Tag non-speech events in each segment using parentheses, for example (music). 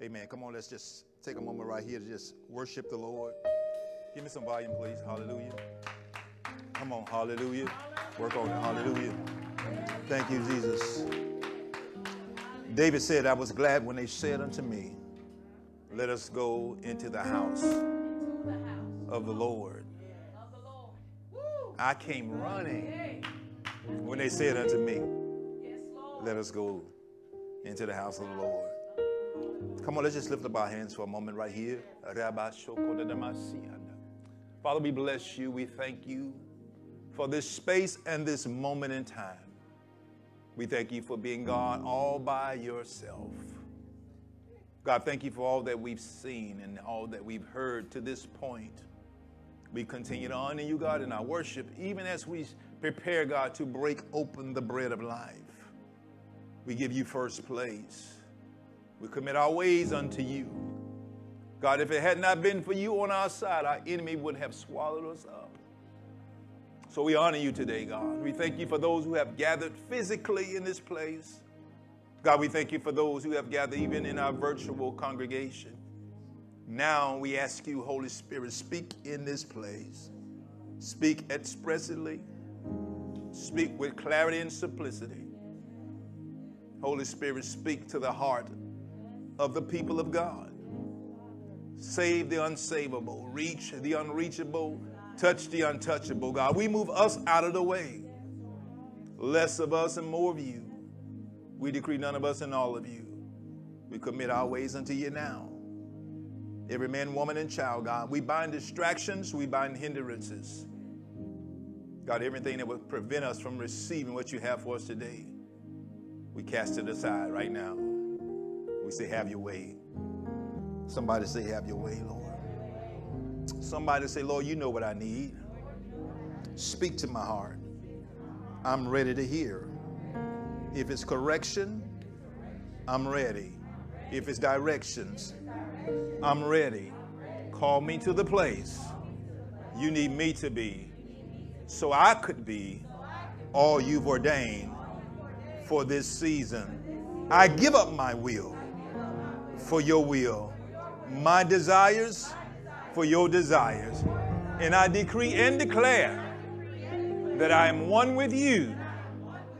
Amen. Come on, let's just take a moment right here to just worship the Lord. Give me some volume, please. Hallelujah. Come on, hallelujah. Work on it. Hallelujah. Thank you, Jesus. David said, I was glad when they said unto me, Let us go into the house of the Lord. I came running when they said unto me, Let us go into the house of the Lord. Come on, let's just lift up our hands for a moment right here. Father, we bless you. We thank you for this space and this moment in time. We thank you for being God all by yourself. God, thank you for all that we've seen and all that we've heard to this point. We continue to honor you, God, in our worship, even as we prepare, God, to break open the bread of life. We give you first place. We commit our ways unto you. God, if it had not been for you on our side, our enemy would have swallowed us up. So we honor you today, God. We thank you for those who have gathered physically in this place. God, we thank you for those who have gathered even in our virtual congregation. Now we ask you, Holy Spirit, speak in this place. Speak expressly. Speak with clarity and simplicity. Holy Spirit, speak to the heart of the people of God. Save the unsavable, reach the unreachable, touch the untouchable. God, we move us out of the way. Less of us and more of you. We decree none of us and all of you. We commit our ways unto you now. Every man, woman, and child, God. We bind distractions, we bind hindrances. God, everything that would prevent us from receiving what you have for us today, we cast it aside right now. We say, Have your way. Somebody say, Have your way, Lord. Somebody say, Lord, you know what I need. Speak to my heart. I'm ready to hear. If it's correction, I'm ready. If it's directions, I'm ready. Call me to the place you need me to be so I could be all you've ordained for this season. I give up my will for your will, my desires for your desires. And I decree and declare that I am one with you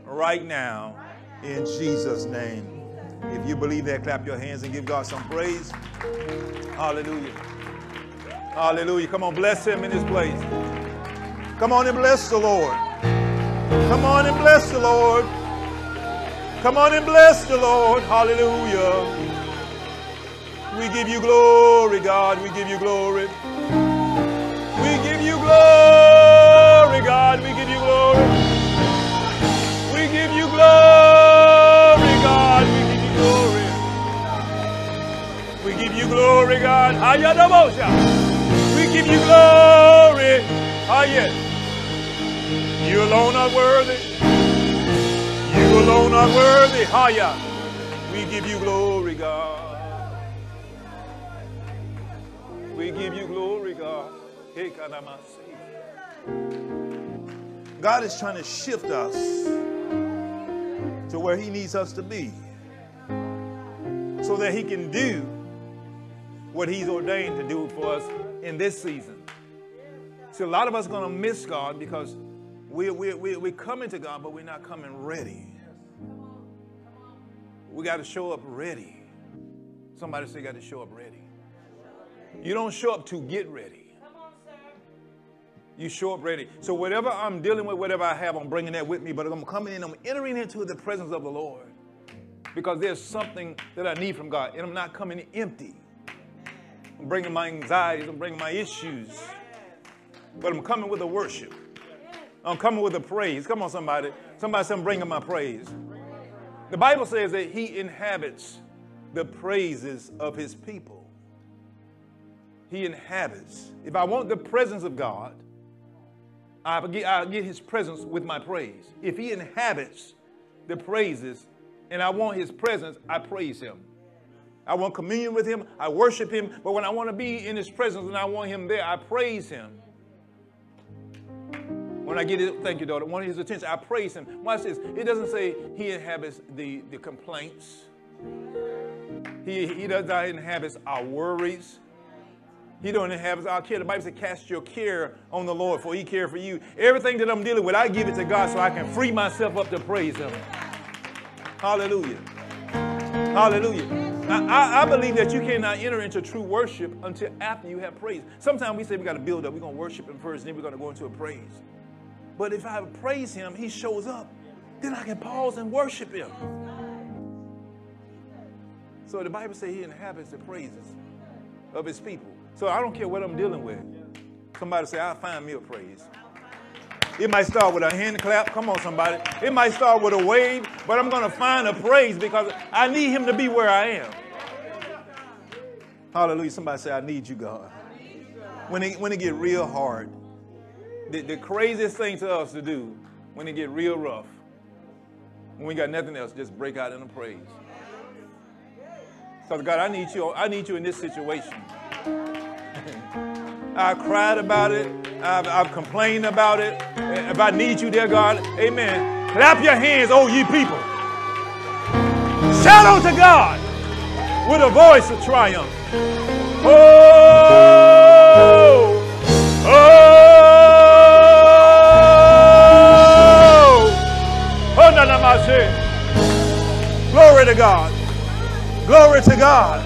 right now in Jesus' name. If you believe that, clap your hands and give God some praise. Hallelujah. Hallelujah. Come on, bless him in this place. Come on and bless the Lord. Come on and bless the Lord. Come on and bless the Lord. Hallelujah. We give you glory, God. We give you glory. We give you glory, God. We give you glory. We give you glory, God. We give you glory. We give you glory, God. We give you glory. Ah, yes. You alone are worthy. You alone are worthy. Haya. We give you glory, God. We give you glory, God. God is trying to shift us to where He needs us to be so that He can do what He's ordained to do for us in this season. See, a lot of us are going to miss God because we're, we're, we're, we're coming to God, but we're not coming ready. We got to show up ready. Somebody say, got to show up ready. You don't show up to get ready. Come on, sir. you show up ready. So whatever I'm dealing with, whatever I have, I'm bringing that with me. But I'm coming in, I'm entering into the presence of the Lord. Because there's something that I need from God. And I'm not coming empty. I'm bringing my anxieties, I'm bringing my issues. But I'm coming with a worship. I'm coming with a praise. Come on, somebody. Somebody say, I'm bringing my praise. The Bible says that he inhabits the praises of his people he inhabits. If I want the presence of God, I get, I get his presence with my praise. If he inhabits the praises and I want his presence, I praise him. I want communion with him, I worship him, but when I want to be in his presence and I want him there, I praise him. When I get it, thank you, daughter, want his attention, I praise him. Watch this. It doesn't say he inhabits the, the complaints. He, he does not inhabit our worries. He don't inhabit our care. The Bible says, cast your care on the Lord, for he cares for you. Everything that I'm dealing with, I give it to God so I can free myself up to praise him. Hallelujah. Hallelujah. I, I, believe that you cannot enter into true worship until after you have praise. Sometimes we say we got to build up. We're going to worship him first, then we're going to go into a praise. But if I praise him, he shows up. Then I can pause and worship him. So the Bible says he inhabits the praises of his people. So I don't care what I'm dealing with. Somebody say, I'll find me a praise. It might start with a hand clap. Come on, somebody. It might start with a wave, but I'm going to find a praise because I need him to be where I am. Hallelujah. Somebody say, I need you, God. When it, when it get real hard, the, the craziest thing to us to do when it get real rough, when we got nothing else, just break out in a praise. Because God, I need you. I need you in this situation. I cried about it. I've, I've, complained about it. If I need you dear God, amen. Clap your hands, oh ye people. Shout out to God with a voice of triumph. Oh, oh, oh, no, no, my Glory to God. Glory to God.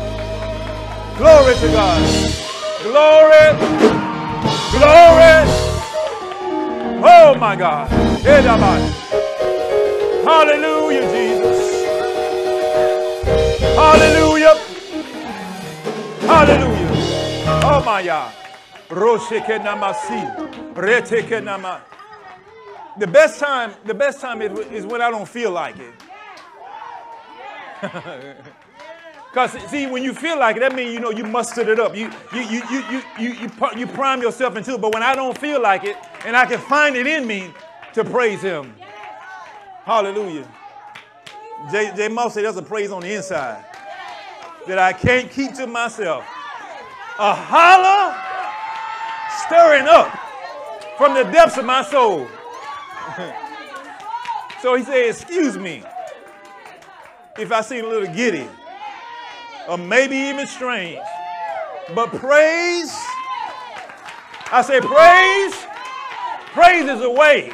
Glory to God. Glory. Glory. Oh my God. Hallelujah, Jesus. Hallelujah. Hallelujah. Oh my God. The best time, the best time is when I don't feel like it. (laughs) Because see, when you feel like it, that means you know you mustered it up. You you you you you you you, you prime yourself into it. But when I don't feel like it, and I can find it in me to praise Him, Hallelujah. J. J. Moss said there's a praise on the inside that I can't keep to myself. A holler stirring up from the depths of my soul. (laughs) so he said, Excuse me if I seem a little giddy or maybe even strange. But praise, I say praise, praise is a way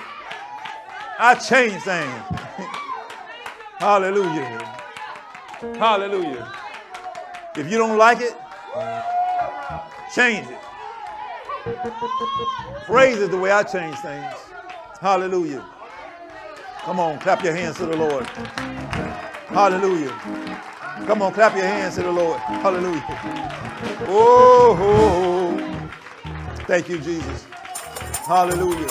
I change things. (laughs) Hallelujah. Hallelujah. If you don't like it, change it. Praise is the way I change things. Hallelujah. Come on, clap your hands to the Lord. Hallelujah. Come on, clap your hands to the Lord. Hallelujah. Oh, oh, oh. thank you, Jesus. Hallelujah.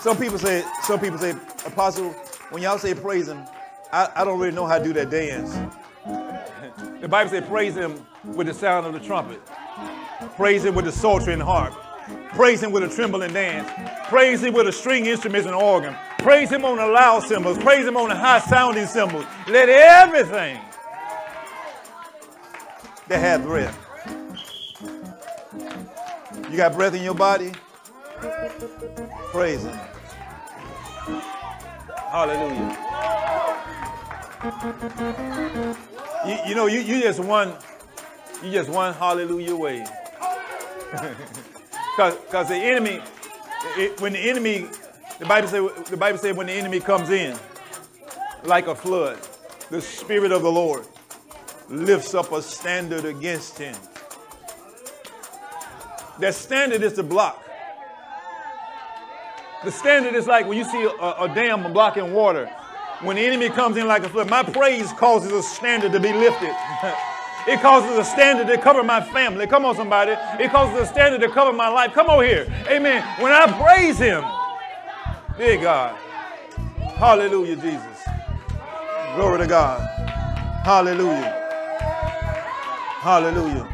Some people say, some people say, Apostle, when y'all say praise him, I, I don't really know how to do that dance. (laughs) the Bible says praise him with the sound of the trumpet. Praise him with the psaltery and harp. Praise him with a trembling dance. Praise him with a string instruments and organ. Praise him on the loud cymbals. Praise him on the high sounding cymbals. Let everything that have breath. You got breath in your body? Praise him. Hallelujah. You, you know, you, you just one, you just one hallelujah way. (laughs) Because the enemy, it, when the enemy, the Bible says the Bible said when the enemy comes in like a flood, the Spirit of the Lord lifts up a standard against him. That standard is the block. The standard is like when you see a, a dam blocking water. When the enemy comes in like a flood, my praise causes a standard to be lifted. (laughs) It causes a standard to cover my family. Come on, somebody. It causes a standard to cover my life. Come on here. Amen. When I praise Him, dear God. Hallelujah, Jesus. Glory to God. Hallelujah. Hallelujah.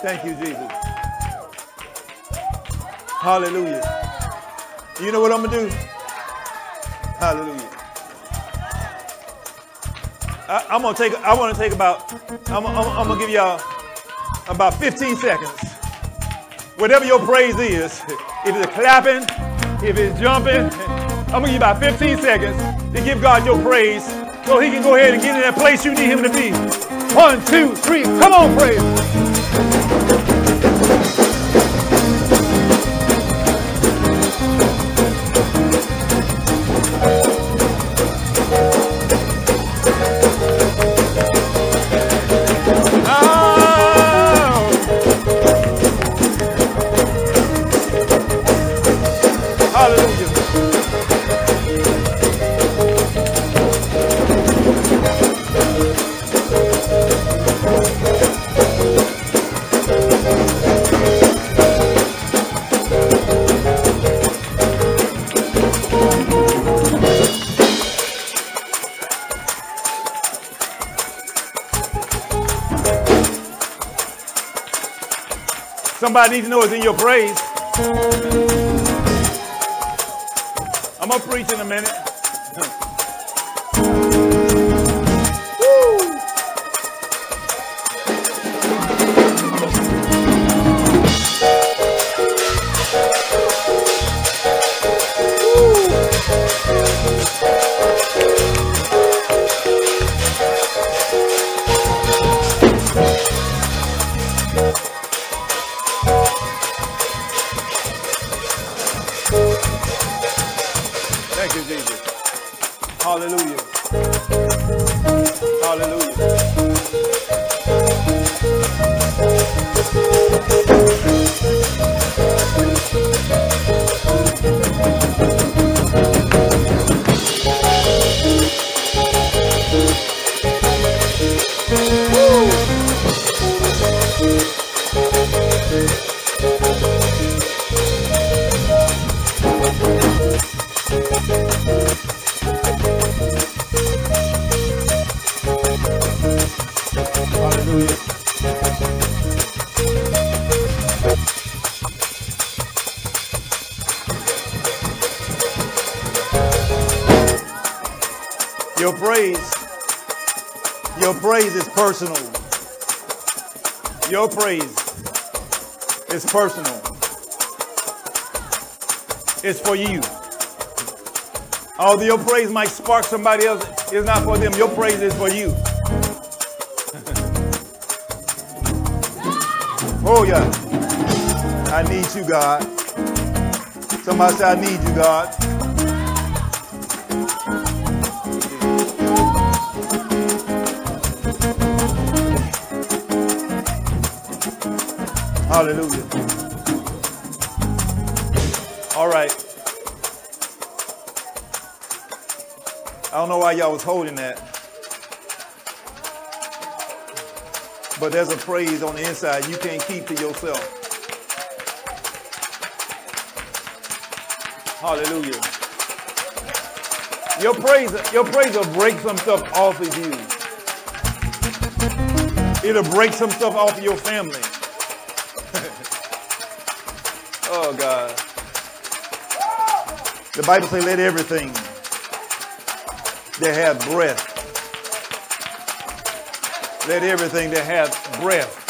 Thank you, Jesus. Hallelujah. You know what I'm going to do? Hallelujah. I, am gonna take. I want to take about. I'm, I'm, I'm gonna give y'all about 15 seconds. whatever your praise is, if it's clapping, if it's jumping, I'm gonna give you about 15 seconds to give God your praise so he can go ahead and get in that place you need him to be. One, two, three, come on, praise. Somebody needs to know is in your praise. I'm going to preach in a minute. Personal. It's for you. Although your praise might spark somebody else, it's not for them. Your praise is for you. (laughs) oh, yeah. I need you, God. Somebody say, I need you, God. Hallelujah. All right. I don't know why y'all was holding that. But there's a praise on the inside you can't keep to yourself. Hallelujah. Your praise, your praise will break some stuff off of you. It'll break some stuff off of your family. God. The Bible says, let everything that have breath. Let everything that have breath.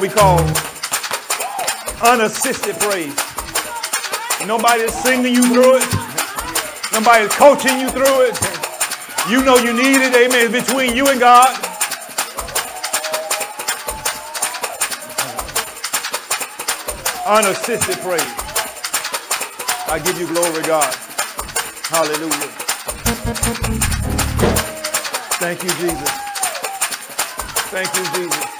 We call unassisted praise. Nobody's singing you through it. Nobody's coaching you through it. You know you need it. Amen. It's between you and God. Unassisted praise. I give you glory, God. Hallelujah. Thank you, Jesus. Thank you, Jesus.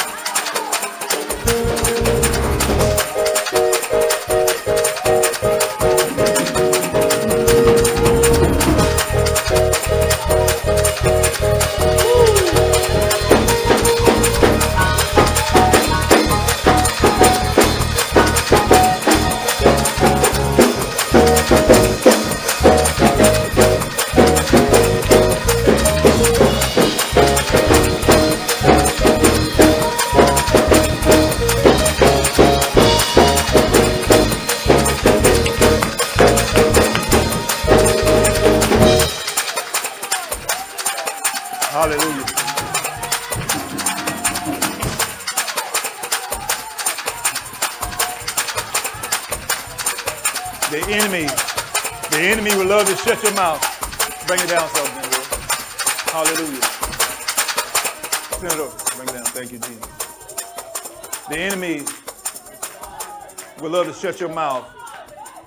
Shut your mouth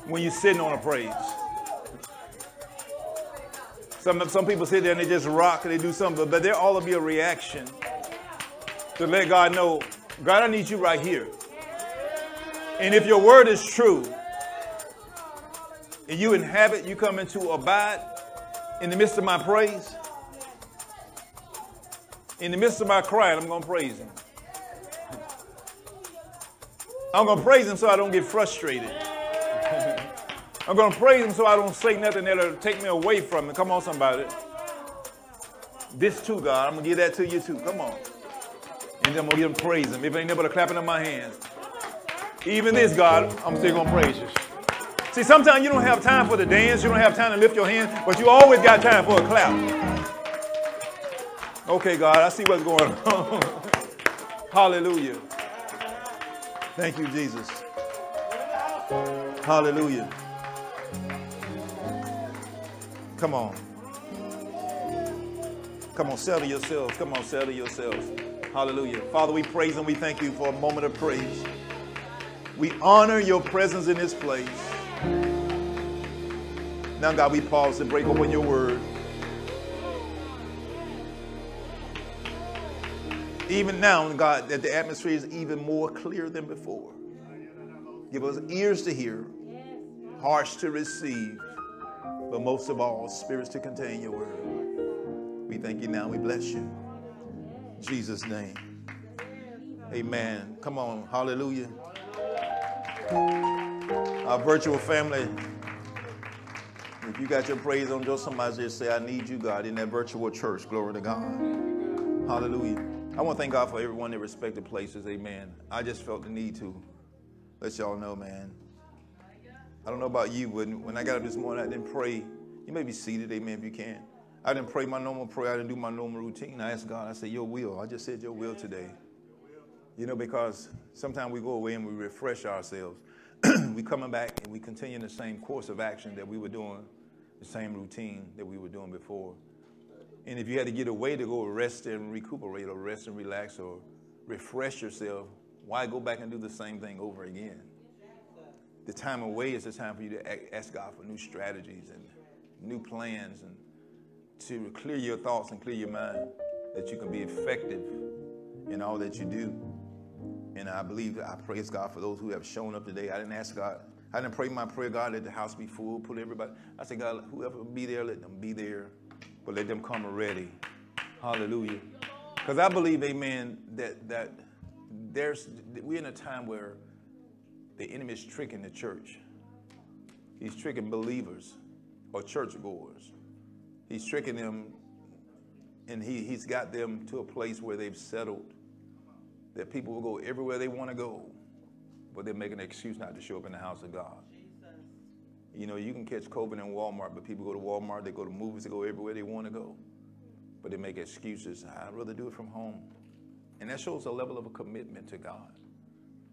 when you're sitting on a praise. Some, some people sit there and they just rock and they do something, but there ought to be a reaction to let God know, God, I need you right here. And if your word is true, and you inhabit, you come into abide in the midst of my praise, in the midst of my crying, I'm going to praise him. I'm going to praise him so I don't get frustrated. (laughs) I'm going to praise him so I don't say nothing that'll take me away from him. Come on, somebody. This too, God. I'm going to give that to you too. Come on. And I'm going to give him praise him. If ain't nobody clapping in my hands. Even this, God, I'm still going to praise you. See, sometimes you don't have time for the dance. You don't have time to lift your hands, but you always got time for a clap. Okay, God, I see what's going on. (laughs) Hallelujah. Thank you, Jesus. Hallelujah. Come on. Come on, settle yourselves. Come on, settle yourselves. Hallelujah. Father, we praise and we thank you for a moment of praise. We honor your presence in this place. Now, God, we pause and break open your word. Even now, God, that the atmosphere is even more clear than before. Give us ears to hear, hearts to receive, but most of all, spirits to contain your word. We thank you now. We bless you. In Jesus' name. Amen. Come on. Hallelujah. Our virtual family, if you got your praise on, just somebody just say, I need you, God, in that virtual church. Glory to God. Hallelujah. I want to thank God for everyone in respective places. Amen. I just felt the need to let y'all know, man. I don't know about you, but when I got up this morning, I didn't pray. You may be seated, amen, if you can. I didn't pray my normal prayer. I didn't do my normal routine. I asked God, I said, Your will. I just said, Your will today. You know, because sometimes we go away and we refresh ourselves. (clears throat) we coming back and we continue the same course of action that we were doing, the same routine that we were doing before. And if you had to get away to go rest and recuperate or rest and relax or refresh yourself, why go back and do the same thing over again? The time away is the time for you to ask God for new strategies and new plans and to clear your thoughts and clear your mind that you can be effective in all that you do. And I believe, I praise God for those who have shown up today. I didn't ask God, I didn't pray my prayer, God, let the house be full, put everybody. I said, God, whoever be there, let them be there, but let them come ready. Hallelujah. Because I believe, amen, that, that there's, we're in a time where the enemy is tricking the church. He's tricking believers or churchgoers. He's tricking them, and he, he's got them to a place where they've settled that people will go everywhere they want to go, but they're making an excuse not to show up in the house of God. You know, you can catch COVID in Walmart, but people go to Walmart, they go to movies, they go everywhere they want to go, but they make excuses. I'd rather do it from home. And that shows a level of a commitment to God.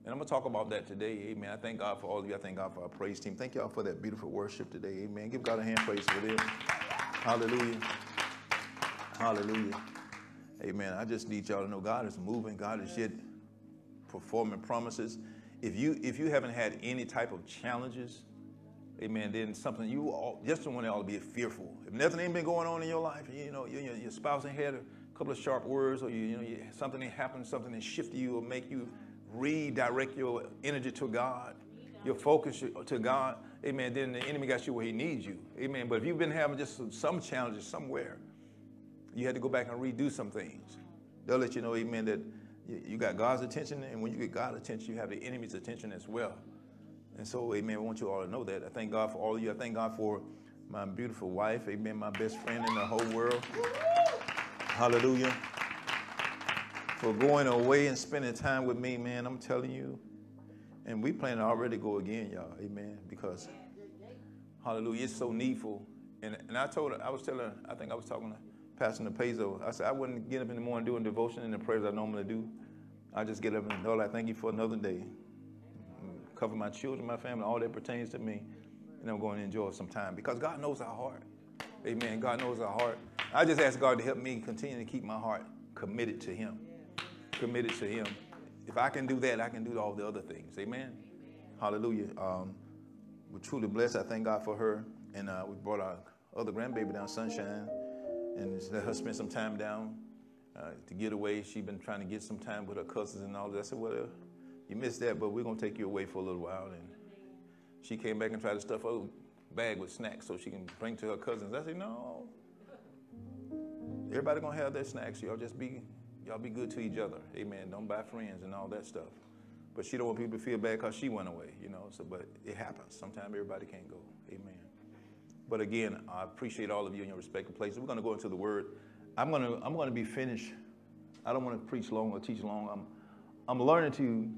And I'm going to talk about that today. Amen. I thank God for all of you. I thank God for our praise team. Thank y'all for that beautiful worship today. Amen. Give God a hand praise for this. Hallelujah. Hallelujah. Amen. I just need y'all to know God is moving. God is yet performing promises. If you if you haven't had any type of challenges, amen, then something you all, just the one that ought to be fearful. If nothing ain't been going on in your life, you know, your, your spouse ain't had a couple of sharp words, or you, you know, you, something ain't happened, something that shifted you or make you redirect your energy to God, your focus to God, amen, then the enemy got you where he needs you. Amen. But if you've been having just some challenges somewhere, you had to go back and redo some things. They'll let you know, amen, that you got God's attention, and when you get God's attention, you have the enemy's attention as well. And so, amen, I want you all to know that. I thank God for all of you. I thank God for my beautiful wife, amen, my best friend in the whole world. Hallelujah. For going away and spending time with me, man, I'm telling you. And we plan to already go again, y'all, amen, because, hallelujah, it's so needful. And, and I told her, I was telling her, I think I was talking to Pastor Napezo, I said, I wouldn't get up in the morning doing devotion and the prayers I normally do. I just get up and, Lord, I thank you for another day. Cover my children, my family, all that pertains to me. and I'm going to enjoy some time because God knows our heart. Amen. God knows our heart. I just ask God to help me continue to keep my heart committed to Him. Committed to Him. If I can do that, I can do all the other things. Amen. Hallelujah. Um, we're truly blessed. I thank God for her. And uh, we brought our other grandbaby down, Sunshine, and let her spend some time down uh, to get away. She's been trying to get some time with her cousins and all that. I said, well, you missed that, but we're going to take you away for a little while. And she came back and tried to stuff her bag with snacks so she can bring to her cousins. I said, no. Everybody gonna have their snacks. Y'all just be, y'all be good to each other. Amen. Don't buy friends and all that stuff. But she don't want people to feel bad because she went away, you know. So, but it happens. Sometimes everybody can't go. Amen. But again, I appreciate all of you in your respective places. We're gonna go into the Word. I'm gonna, I'm gonna be finished. I don't want to preach long or teach long. I'm, I'm learning to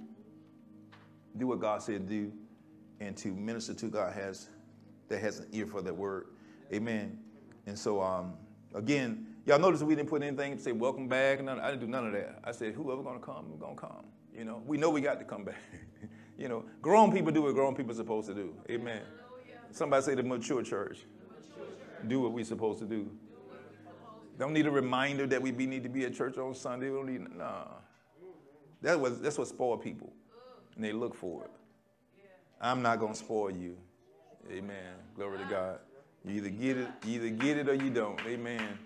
do what God said do, and to minister to God has that has an ear for that word. Amen. And so, um, again, y'all notice we didn't put anything say welcome back. And I didn't do none of that. I said, whoever gonna come, we're gonna come. You know, we know we got to come back. (laughs) you know, grown people do what grown people are supposed to do. Amen. Somebody say the mature church. Do what we're supposed to do. Don't need a reminder that we be, need to be at church on Sunday. We don't need, nah. That was, that's what spoiled people. And they look for it. I'm not going to spoil you. Amen. Glory to God. You either get it, you either get it or you don't. Amen.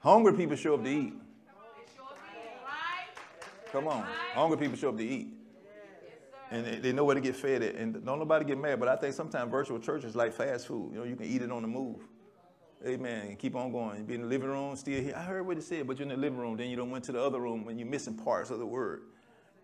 Hungry people show up to eat. Come on. Hungry people show up to eat. And they, know where to get fed at. And don't nobody get mad, but I think sometimes virtual church is like fast food. You know, you can eat it on the move. Amen. Keep on going. You be in the living room, still here. I heard what it said, but you're in the living room. Then you don't went to the other room and you're missing parts of the word.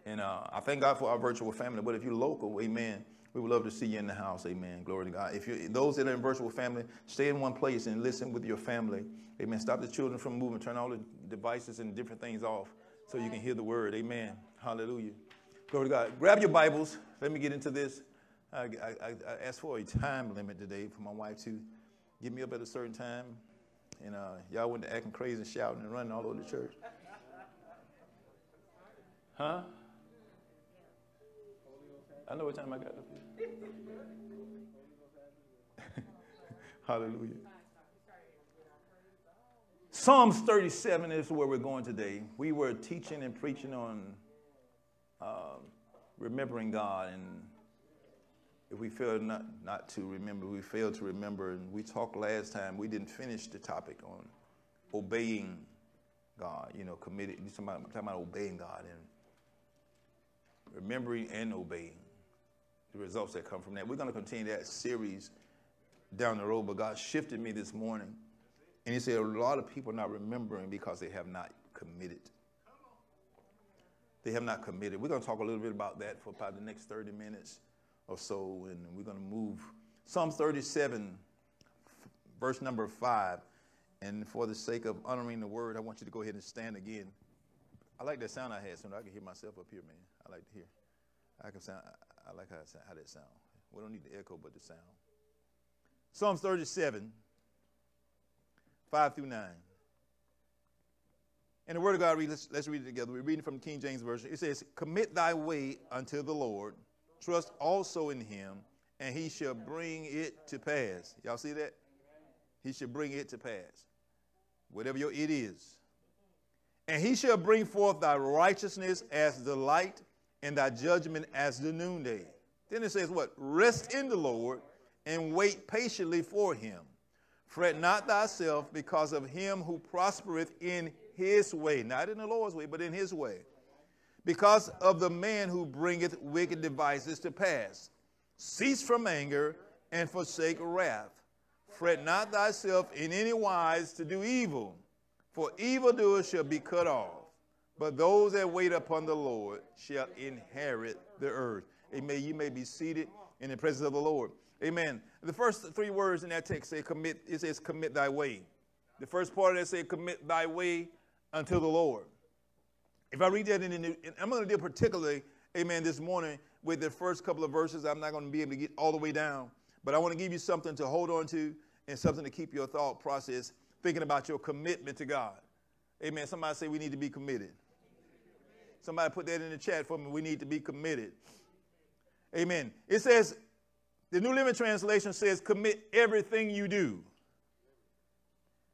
And uh, I thank God for our virtual family. But if you're local, amen, we would love to see you in the house. Amen. Glory to God. If you those that are in virtual family, stay in one place and listen with your family. Amen. Stop the children from moving. Turn all the devices and different things off so you can hear the word. Amen. Hallelujah. Glory to God. Grab your Bibles. Let me get into this. I, I, I asked for a time limit today for my wife to get me up at a certain time. And uh, y'all went to acting crazy and shouting and running all over the church. Huh? I know what time I got up here. (laughs) Hallelujah. Psalms 37 is where we're going today. We were teaching and preaching on uh, remembering God, and if we fail not, not to remember, we fail to remember. And we talked last time, we didn't finish the topic on obeying God, you know, committed, about, talking about obeying God and remembering and obeying the results that come from that. We're going to continue that series down the road, but God shifted me this morning. And He said a lot of people are not remembering because they have not committed. They have not committed. We're going to talk a little bit about that for about the next 30 minutes or so, and we're going to move. Psalm 37, verse number 5. And for the sake of honoring the word, I want you to go ahead and stand again. I like that sound I had, so I can hear myself up here, man. I like to hear. I can sound. I like how, how that sound. We don't need the echo, but the sound. Psalms 37, 5 through 9. And the word of God, read, let's, let's read it together. We're reading from King James Version. It says, Commit thy way unto the Lord, trust also in him, and he shall bring it to pass. Y'all see that? He shall bring it to pass. Whatever your it is. And he shall bring forth thy righteousness as the light and thy judgment as the noonday. Then it says what? Rest in the Lord and wait patiently for him. Fret not thyself because of him who prospereth in his way, not in the Lord's way, but in his way. Because of the man who bringeth wicked devices to pass. Cease from anger and forsake wrath. Fret not thyself in any wise to do evil, for evildoers shall be cut off. But those that wait upon the Lord shall inherit the earth. Amen. You may be seated in the presence of the Lord. Amen. The first three words in that text say commit, it says commit thy way. The first part of that say commit thy way unto the Lord. If I read that in the new, I'm going to deal particularly, amen, this morning with the first couple of verses. I'm not going to be able to get all the way down, but I want to give you something to hold on to and something to keep your thought process thinking about your commitment to God. Amen. Somebody say we need to be committed. Somebody put that in the chat for me. We need to be committed. Amen. It says, The New Living Translation says, commit everything you do.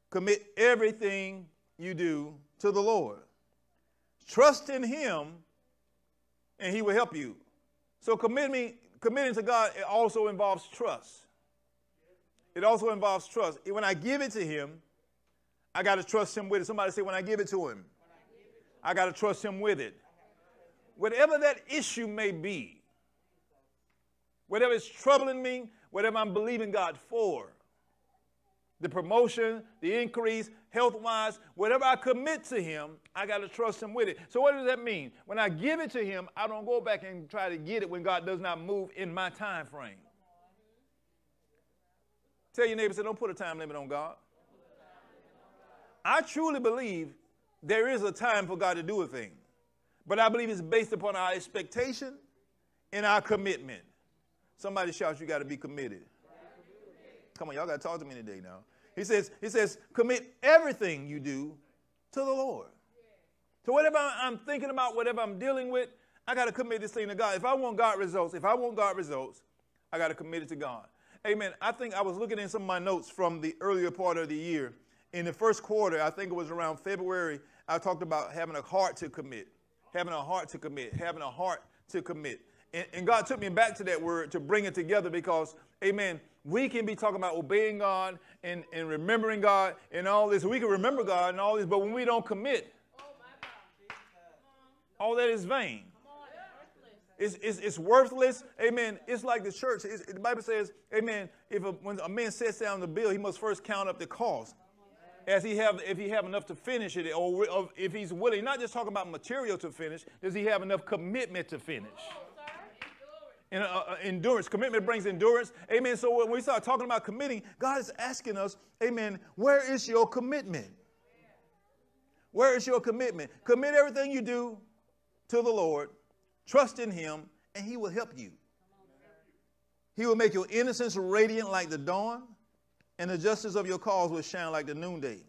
Commit everything you do to the Lord. Trust in Him, and He will help you. So committing, committing to God it also involves trust. It also involves trust. When I give it to Him, I got to trust Him with it. Somebody say, when I give it to Him, I got to trust Him with it. Whatever that issue may be, whatever is troubling me, whatever I'm believing God for, the promotion, the increase, health wise, whatever I commit to Him, I got to trust Him with it. So, what does that mean? When I give it to Him, I don't go back and try to get it when God does not move in my time frame. Tell your neighbor, say, don't put a time limit on God. I truly believe there is a time for God to do a thing, but I believe it's based upon our expectation and our commitment. Somebody shouts, you got to be committed. Come on, y'all got to talk to me today now. He says, he says, commit everything you do to the Lord. So whatever I'm thinking about, whatever I'm dealing with, I got to commit this thing to God. If I want God results, if I want God results, I got to commit it to God. Amen. I think I was looking in some of my notes from the earlier part of the year. In the first quarter, I think it was around February, I talked about having a heart to commit, having a heart to commit, having a heart to commit. And, and God took me back to that word to bring it together because, amen, we can be talking about obeying God and, and remembering God and all this. We can remember God and all this, but when we don't commit, all that is vain. It's, it's, it's worthless. Amen. It's like the church. It's, the Bible says, Amen. If a, when a man sets down the bill, he must first count up the cost. As he have, if he have enough to finish it, or, or if he's willing, not just talking about material to finish, does he have enough commitment to finish? and uh, uh, endurance. Commitment brings endurance. Amen. So when we start talking about committing, God is asking us, Amen, where is your commitment? Where is your commitment? Commit everything you do to the Lord, trust in Him, and He will help you. He will make your innocence radiant like the dawn, and the justice of your cause will shine like the noonday.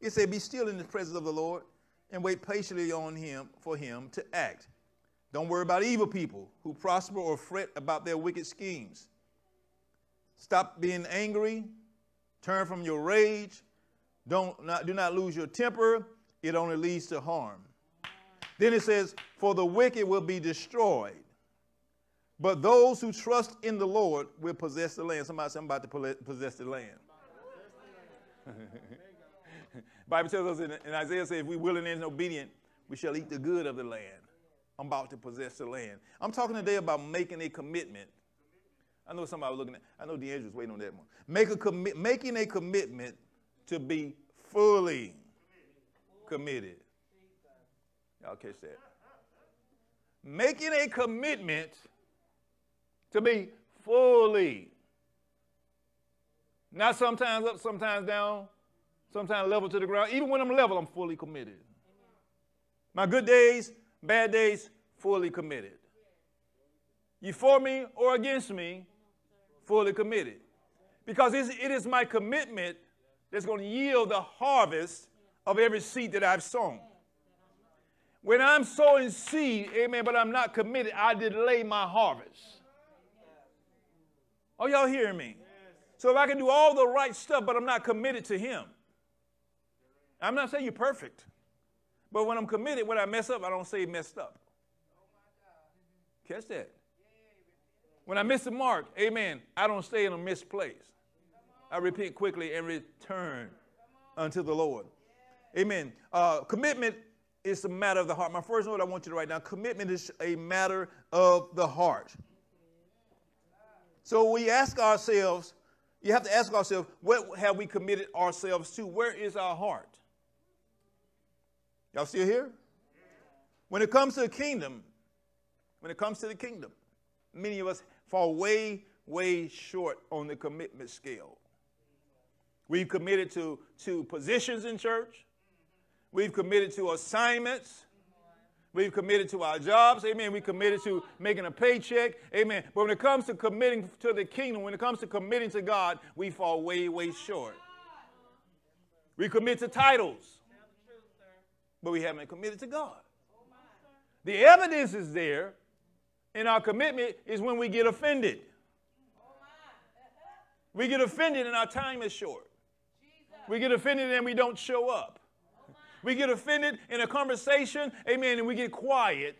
It said, Be still in the presence of the Lord and wait patiently on Him for Him to act. Don't worry about evil people who prosper or fret about their wicked schemes. Stop being angry. Turn from your rage. Don't not, do not lose your temper. It only leads to harm. Then it says, For the wicked will be destroyed, but those who trust in the Lord will possess the land. Somebody said, I'm about to possess the land. (laughs) Bible tells us in, in Isaiah says, if we willing and obedient, we shall eat the good of the land. I'm about to possess the land. I'm talking today about making a commitment. I know somebody was looking at, I know DeAndre's waiting on that one. Make a commi- making a commitment to be fully committed. Y'all catch that? Making a commitment to be fully. Not sometimes up, sometimes down, sometimes level to the ground. Even when I'm level, I'm fully committed. My good days, bad days, fully committed. You for me or against me, fully committed. Because it is my commitment that's going to yield the harvest of every seed that I've sown. When I'm sowing seed, amen, but I'm not committed, I delay my harvest. Are y'all hearing me? So if I can do all the right stuff, but I'm not committed to Him, I'm not saying you're perfect. But when I'm committed, when I mess up, I don't say messed up. Catch that. When I miss the mark, amen, I don't stay in a misplaced. I repent quickly and return unto the Lord. Amen. Uh, commitment is a matter of the heart. My first note I want you to write down commitment is a matter of the heart. So we ask ourselves, you have to ask ourselves, what have we committed ourselves to? Where is our heart? Y'all still here? When it comes to the kingdom, when it comes to the kingdom, many of us fall way, way short on the commitment scale. We've committed to, to positions in church. We've committed to assignments. We've committed to our jobs. Amen. We committed to making a paycheck. Amen. But when it comes to committing to the kingdom, when it comes to committing to God, we fall way, way short. We commit to titles but we haven't committed to God. The evidence is there, and our commitment is when we get offended. We get offended and our time is short. We get offended and we don't show up. We get offended in a conversation, amen, and we get quiet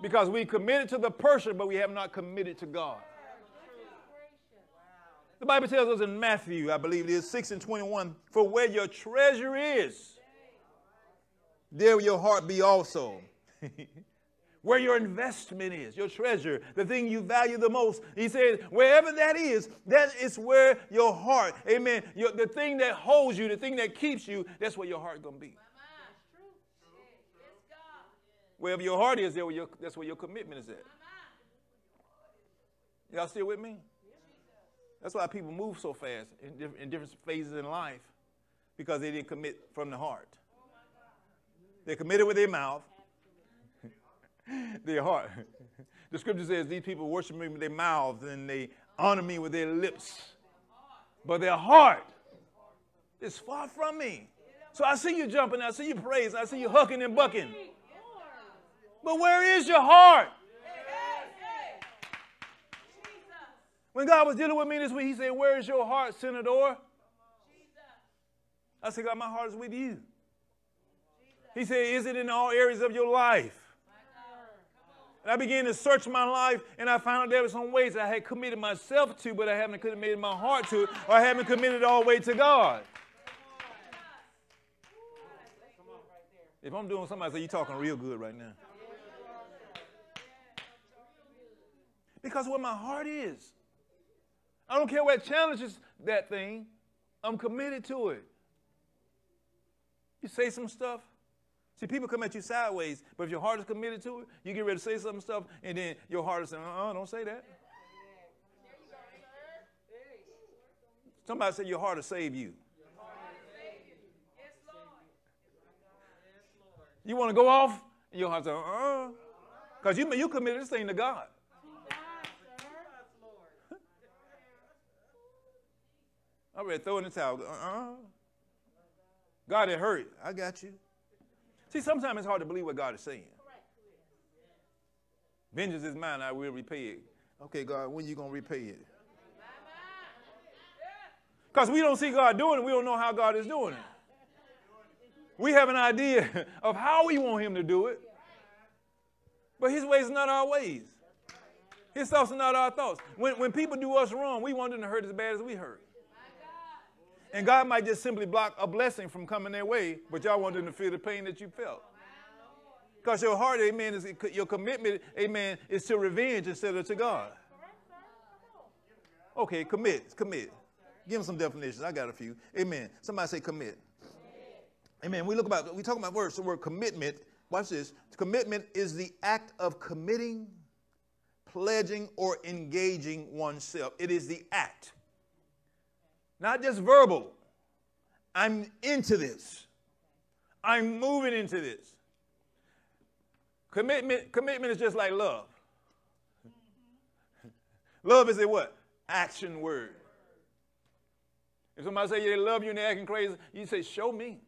because we committed to the person, but we have not committed to God. The Bible tells us in Matthew, I believe it is 6 and 21, for where your treasure is, there will your heart be also. (laughs) where your investment is, your treasure, the thing you value the most. He says, wherever that is, that is where your heart, amen, your, the thing that holds you, the thing that keeps you, that's where your heart going to be. Wherever your heart is, that's where your commitment is at. Y'all still with me? That's why people move so fast in, in different phases in life because they didn't commit from the heart. They committed with their mouth, (laughs) their heart. (laughs) The scripture says these people worship me with their mouths and they honor me with their lips, but their heart is far from me. So I see you jumping, I see you praising, I see you hucking and bucking. But where is your heart? When God was dealing with me this week, He said, Where is your heart, Senordor? I said, God, my heart is with you. He said, Is it in all areas of your life? And I began to search my life, and I found out there were some ways that I had committed myself to, but I haven't committed my heart to it, or I haven't committed all the way to God. If I'm doing something, I say, You're talking real good right now. Because where my heart is, I don't care what challenges that thing, I'm committed to it. You say some stuff. See, people come at you sideways, but if your heart is committed to it, you get ready to say some stuff, and then your heart is saying, uh uh, don't say that. Somebody say your heart will save you. You want to go off, your heart says, uh uh. Because you, you committed this thing to God. I'm ready throw in the towel. Uh-uh. God, it hurt. I got you. See, sometimes it's hard to believe what God is saying. Vengeance is mine, I will repay it. Okay, God, when you going to repay it? Because we don't see God doing it, we don't know how God is doing it. We have an idea (laughs) of how we want Him to do it, but His ways are not our ways. His thoughts are not our thoughts. When, when people do us wrong, we want them to hurt as bad as we hurt. And God might just simply block a blessing from coming their way, but y'all want them to feel the pain that you felt. Because your heart, amen, is your commitment, amen, is to revenge instead of to God. Okay, commit, commit. Give them some definitions. I got a few. Amen. Somebody say commit. Amen. We look about we talk about words. The word commitment. Watch this. Commitment is the act of committing, pledging, or engaging oneself. It is the act. Not just verbal. I'm into this. I'm moving into this. Commitment, commitment is just like love. (laughs) love is a what? Action word. If somebody say they love you and they're acting crazy, you say, show me.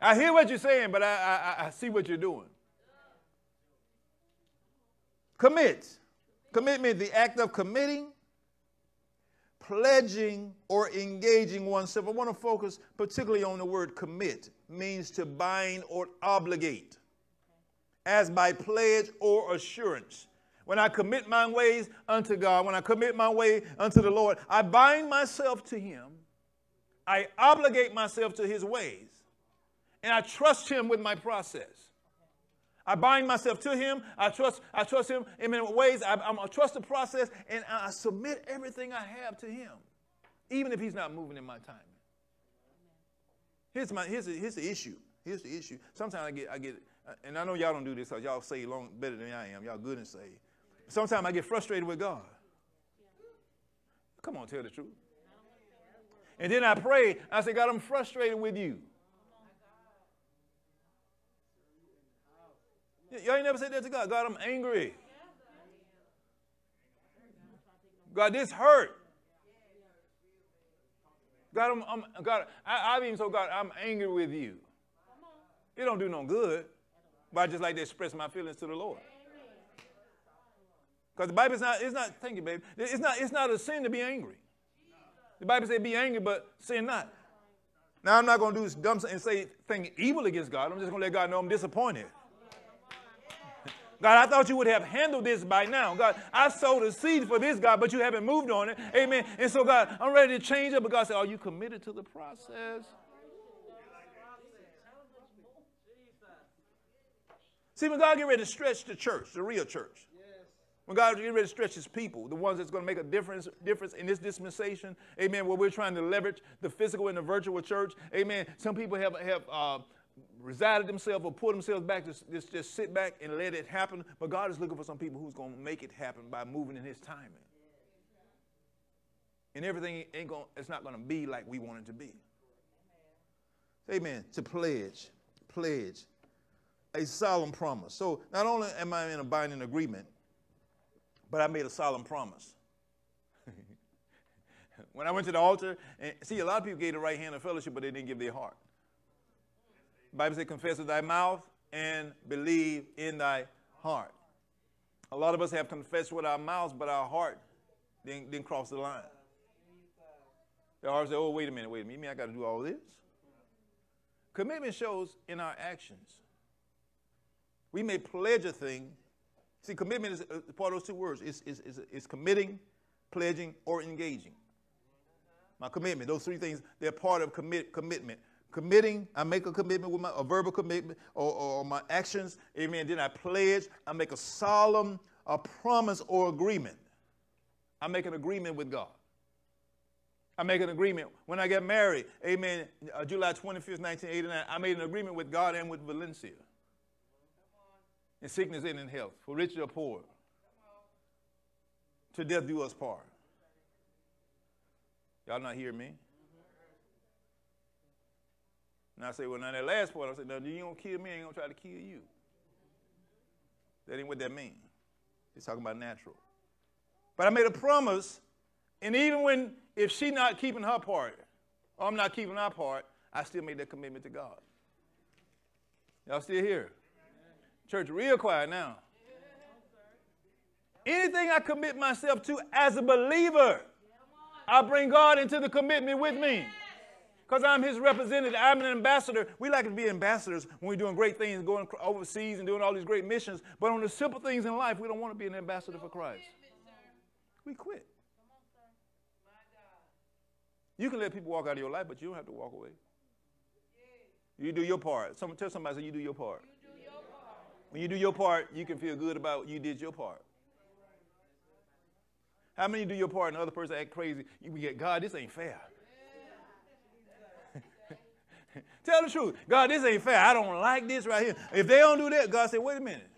I hear what you're saying, but I, I, I see what you're doing. Commit. Commitment, the act of committing, pledging or engaging oneself. I want to focus particularly on the word commit, means to bind or obligate, as by pledge or assurance. When I commit my ways unto God, when I commit my way unto the Lord, I bind myself to Him, I obligate myself to His ways, and I trust Him with my process. I bind myself to him. I trust, I trust him in many ways. I, I trust the process, and I submit everything I have to him, even if he's not moving in my timing. Here's, my, here's, the, here's the issue. Here's the issue. Sometimes I get, I get, uh, and I know y'all don't do this because y'all say long better than I am. Y'all good and say. Sometimes I get frustrated with God. Come on, tell the truth. And then I pray. I say, God, I'm frustrated with you. Y'all ain't never said that to God. God, I'm angry. God, this hurt. God, I'm, I'm God, I, have even told God, I'm angry with you. It don't do no good, but I just like to express my feelings to the Lord. Because the Bible is not, it's not, thank you, baby. It's not, it's not a sin to be angry. The Bible says be angry, but sin not. Now, I'm not going to do this dumb and say thing evil against God. I'm just going to let God know I'm disappointed. God, I thought you would have handled this by now. God, I sowed a seed for this, God, but you haven't moved on it. Amen. And so, God, I'm ready to change it. But God said, Are you committed to the process? See, when God get ready to stretch the church, the real church, when God get ready to stretch his people, the ones that's going to make a difference, difference in this dispensation, amen, where we're trying to leverage the physical and the virtual church, amen. Some people have, have uh, resided themselves or put themselves back to just, just sit back and let it happen. But God is looking for some people who's going to make it happen by moving in his timing. And everything ain't going it's not going to be like we want it to be. Amen. To pledge, pledge a solemn promise. So not only am I in a binding agreement, but I made a solemn promise. (laughs) when I went to the altar, and see, a lot of people gave the right hand of fellowship, but they didn't give their heart. Bible says, confess with thy mouth and believe in thy heart. A lot of us have confessed with our mouths, but our heart didn't, didn't cross the line. The heart say, oh, wait a minute, wait a minute. You mean I got to do all this? Commitment shows in our actions. We may pledge a thing. See, commitment is uh, part of those two words. It's, it's, it's, it's committing, pledging, or engaging. My commitment, those three things, they're part of commit, commitment committing, I make a commitment with my a verbal commitment or, or my actions, amen. Then I pledge, I make a solemn a promise or agreement. I make an agreement with God. I make an agreement. When I get married, amen, uh, July 25th, 1989, I made an agreement with God and with Valencia. In sickness and in health, for rich or poor. To death do us part. Y'all not hear me? And I say, well, now that last part, I said, no, you don't kill me, I ain't gonna try to kill you. That ain't what that means. He's talking about natural. But I made a promise, and even when, if she not keeping her part, or I'm not keeping our part, I still made that commitment to God. Y'all still here? Church real quiet now. Anything I commit myself to as a believer, I bring God into the commitment with me because I'm his representative. I'm an ambassador. We like to be ambassadors when we're doing great things, going overseas and doing all these great missions. But on the simple things in life, we don't want to be an ambassador for Christ. We quit. You can let people walk out of your life, but you don't have to walk away. You do your part. Someone tell somebody, say, you do your part. When you do your part, you can feel good about you did your part. How many do your part and the other person act crazy? You get, God, this ain't fair. (laughs) Tell the truth. God, this ain't fair. I don't like this right here. If they don't do that, God said, wait a minute.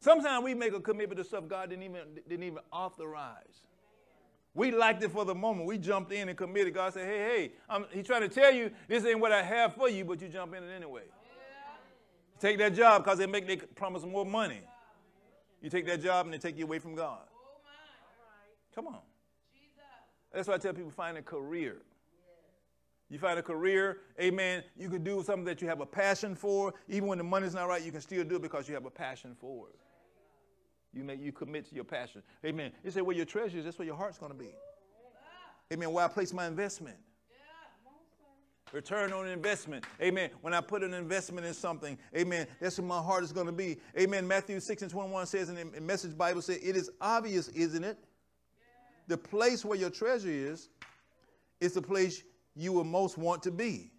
Sometimes we make a commitment to stuff God didn't even, didn't even authorize. We liked it for the moment. We jumped in and committed. God said, hey, hey, I'm, he's trying to tell you this ain't what I have for you, but you jump in it anyway. Yeah. Take that job because they make they promise more money. You take that job and they take you away from God. Come on. That's why I tell people find a career. You find a career, amen, you can do something that you have a passion for. Even when the money's not right, you can still do it because you have a passion for it. You make you commit to your passion. Amen. You say, where your treasure is, that's where your heart's going to be. Amen. Where I place my investment. Return on investment. Amen. When I put an investment in something, amen, that's where my heart is going to be. Amen. Matthew 6 and 21 says in the message Bible says, it is obvious, isn't it? The place where your treasure is, is the place you will most want to be.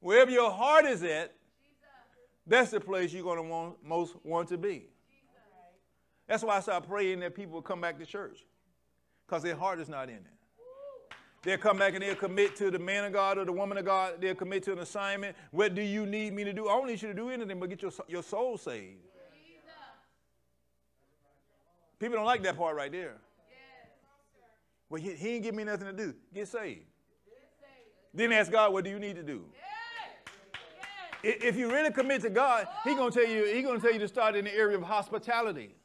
Wherever your heart is at, that's the place you're going to want, most want to be. That's why I start praying that people will come back to church because their heart is not in it. They'll come back and they'll commit to the man of God or the woman of God. They'll commit to an assignment. What do you need me to do? I don't need you to do anything but get your, your soul saved. People don't like that part right there. Well, he, he ain't give me nothing to do. Get saved. Then ask God, what do you need to do? If you really commit to God, He gonna tell you. He gonna tell you to start in the area of hospitality.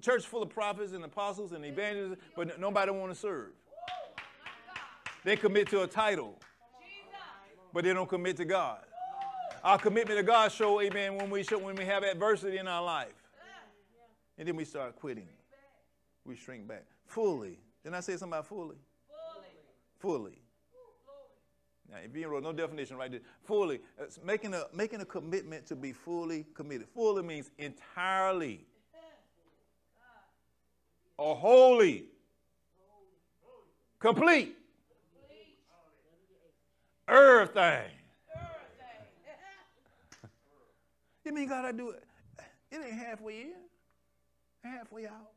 Church full of prophets and apostles and evangelists, but nobody want to serve. They commit to a title, but they don't commit to God. Our commitment to God show, amen, when we show when we have adversity in our life. And then we start quitting. We shrink back. Fully. Didn't I say something about fully? Fully. Fully. Now, if you wrote no definition right there, fully, uh, it's making a, making a commitment to be fully committed. Fully means entirely or wholly, complete, everything. (laughs) you mean God, I do it? It ain't halfway in, halfway out.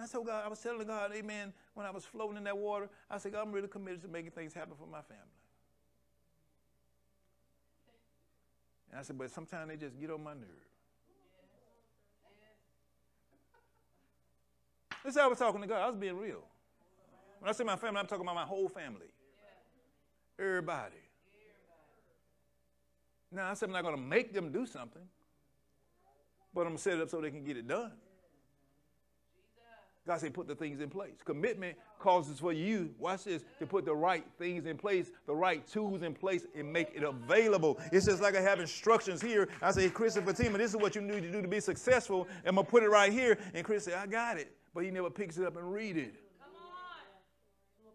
And I told God, I was telling God, amen, when I was floating in that water, I said, God, I'm really committed to making things happen for my family. And I said, but sometimes they just get on my nerve. This is how I was talking to God. I was being real. When I say my family, I'm talking about my whole family. Everybody. Now, I said I'm not going to make them do something, but I'm going to set it up so they can get it done. God said, put the things in place. Commitment causes for you, watch this, to put the right things in place, the right tools in place, and make it available. It's just like I have instructions here. I say, Chris and Fatima, this is what you need to do to be successful. I'm going to put it right here. And Chris said, I got it. But he never picks it up and read it. Come on.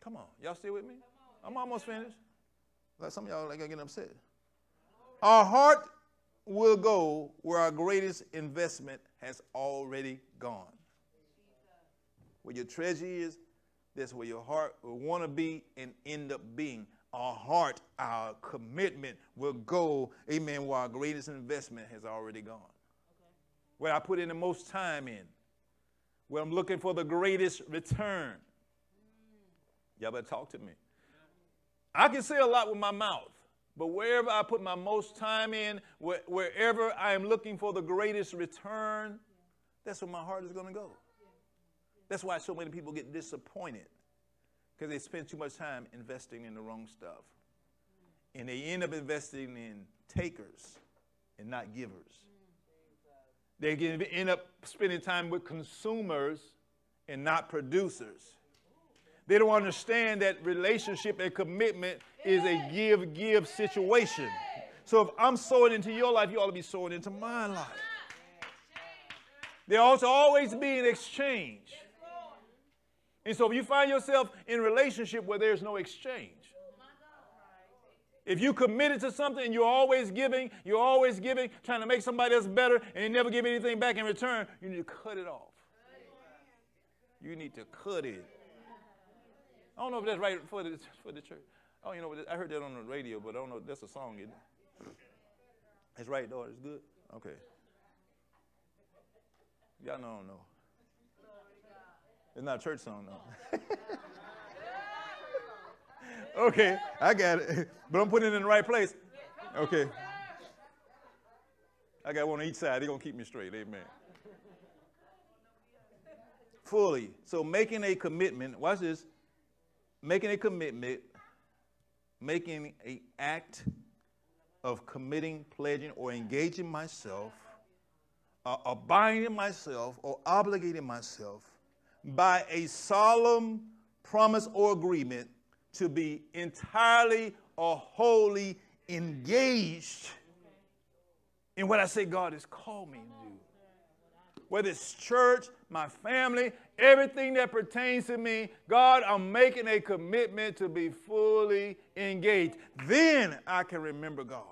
Come on. Y'all still with me? I'm almost finished. Like some of y'all like getting upset. Our heart will go where our greatest investment has already gone. Where your treasure is, that's where your heart will want to be and end up being. Our heart, our commitment will go, amen, where our greatest investment has already gone. Okay. Where I put in the most time in, where I'm looking for the greatest return. Mm. Y'all better talk to me. I can say a lot with my mouth. But wherever I put my most time in, wherever I am looking for the greatest return, that's where my heart is going to go. That's why so many people get disappointed because they spend too much time investing in the wrong stuff. And they end up investing in takers and not givers. They end up spending time with consumers and not producers. They don't understand that relationship and commitment is a give give situation. So if I'm sowing into your life, you ought to be sowing into my life. There ought to always be an exchange. And so if you find yourself in a relationship where there's no exchange, if you committed to something and you're always giving, you're always giving, trying to make somebody else better, and you never give anything back in return, you need to cut it off. You need to cut it. I don't know if that's right for the, for the church. I don't know. I heard that on the radio, but I don't know. That's a song, isn't it? It's right, daughter. It's good. Okay. Y'all know, know. It's not a church song, though. (laughs) okay, I got it. (laughs) But I'm putting it in the right place. Okay. I got one on each side. They're going to keep me straight. Amen. Fully. So making a commitment, watch this, making a commitment, making an act of committing, pledging, or engaging myself, uh, or binding myself, or obligating myself by a solemn promise or agreement to be entirely or wholly engaged in what I say God has called me to do. Whether it's church, my family, everything that pertains to me, God, I'm making a commitment to be fully engaged. Then I can remember God.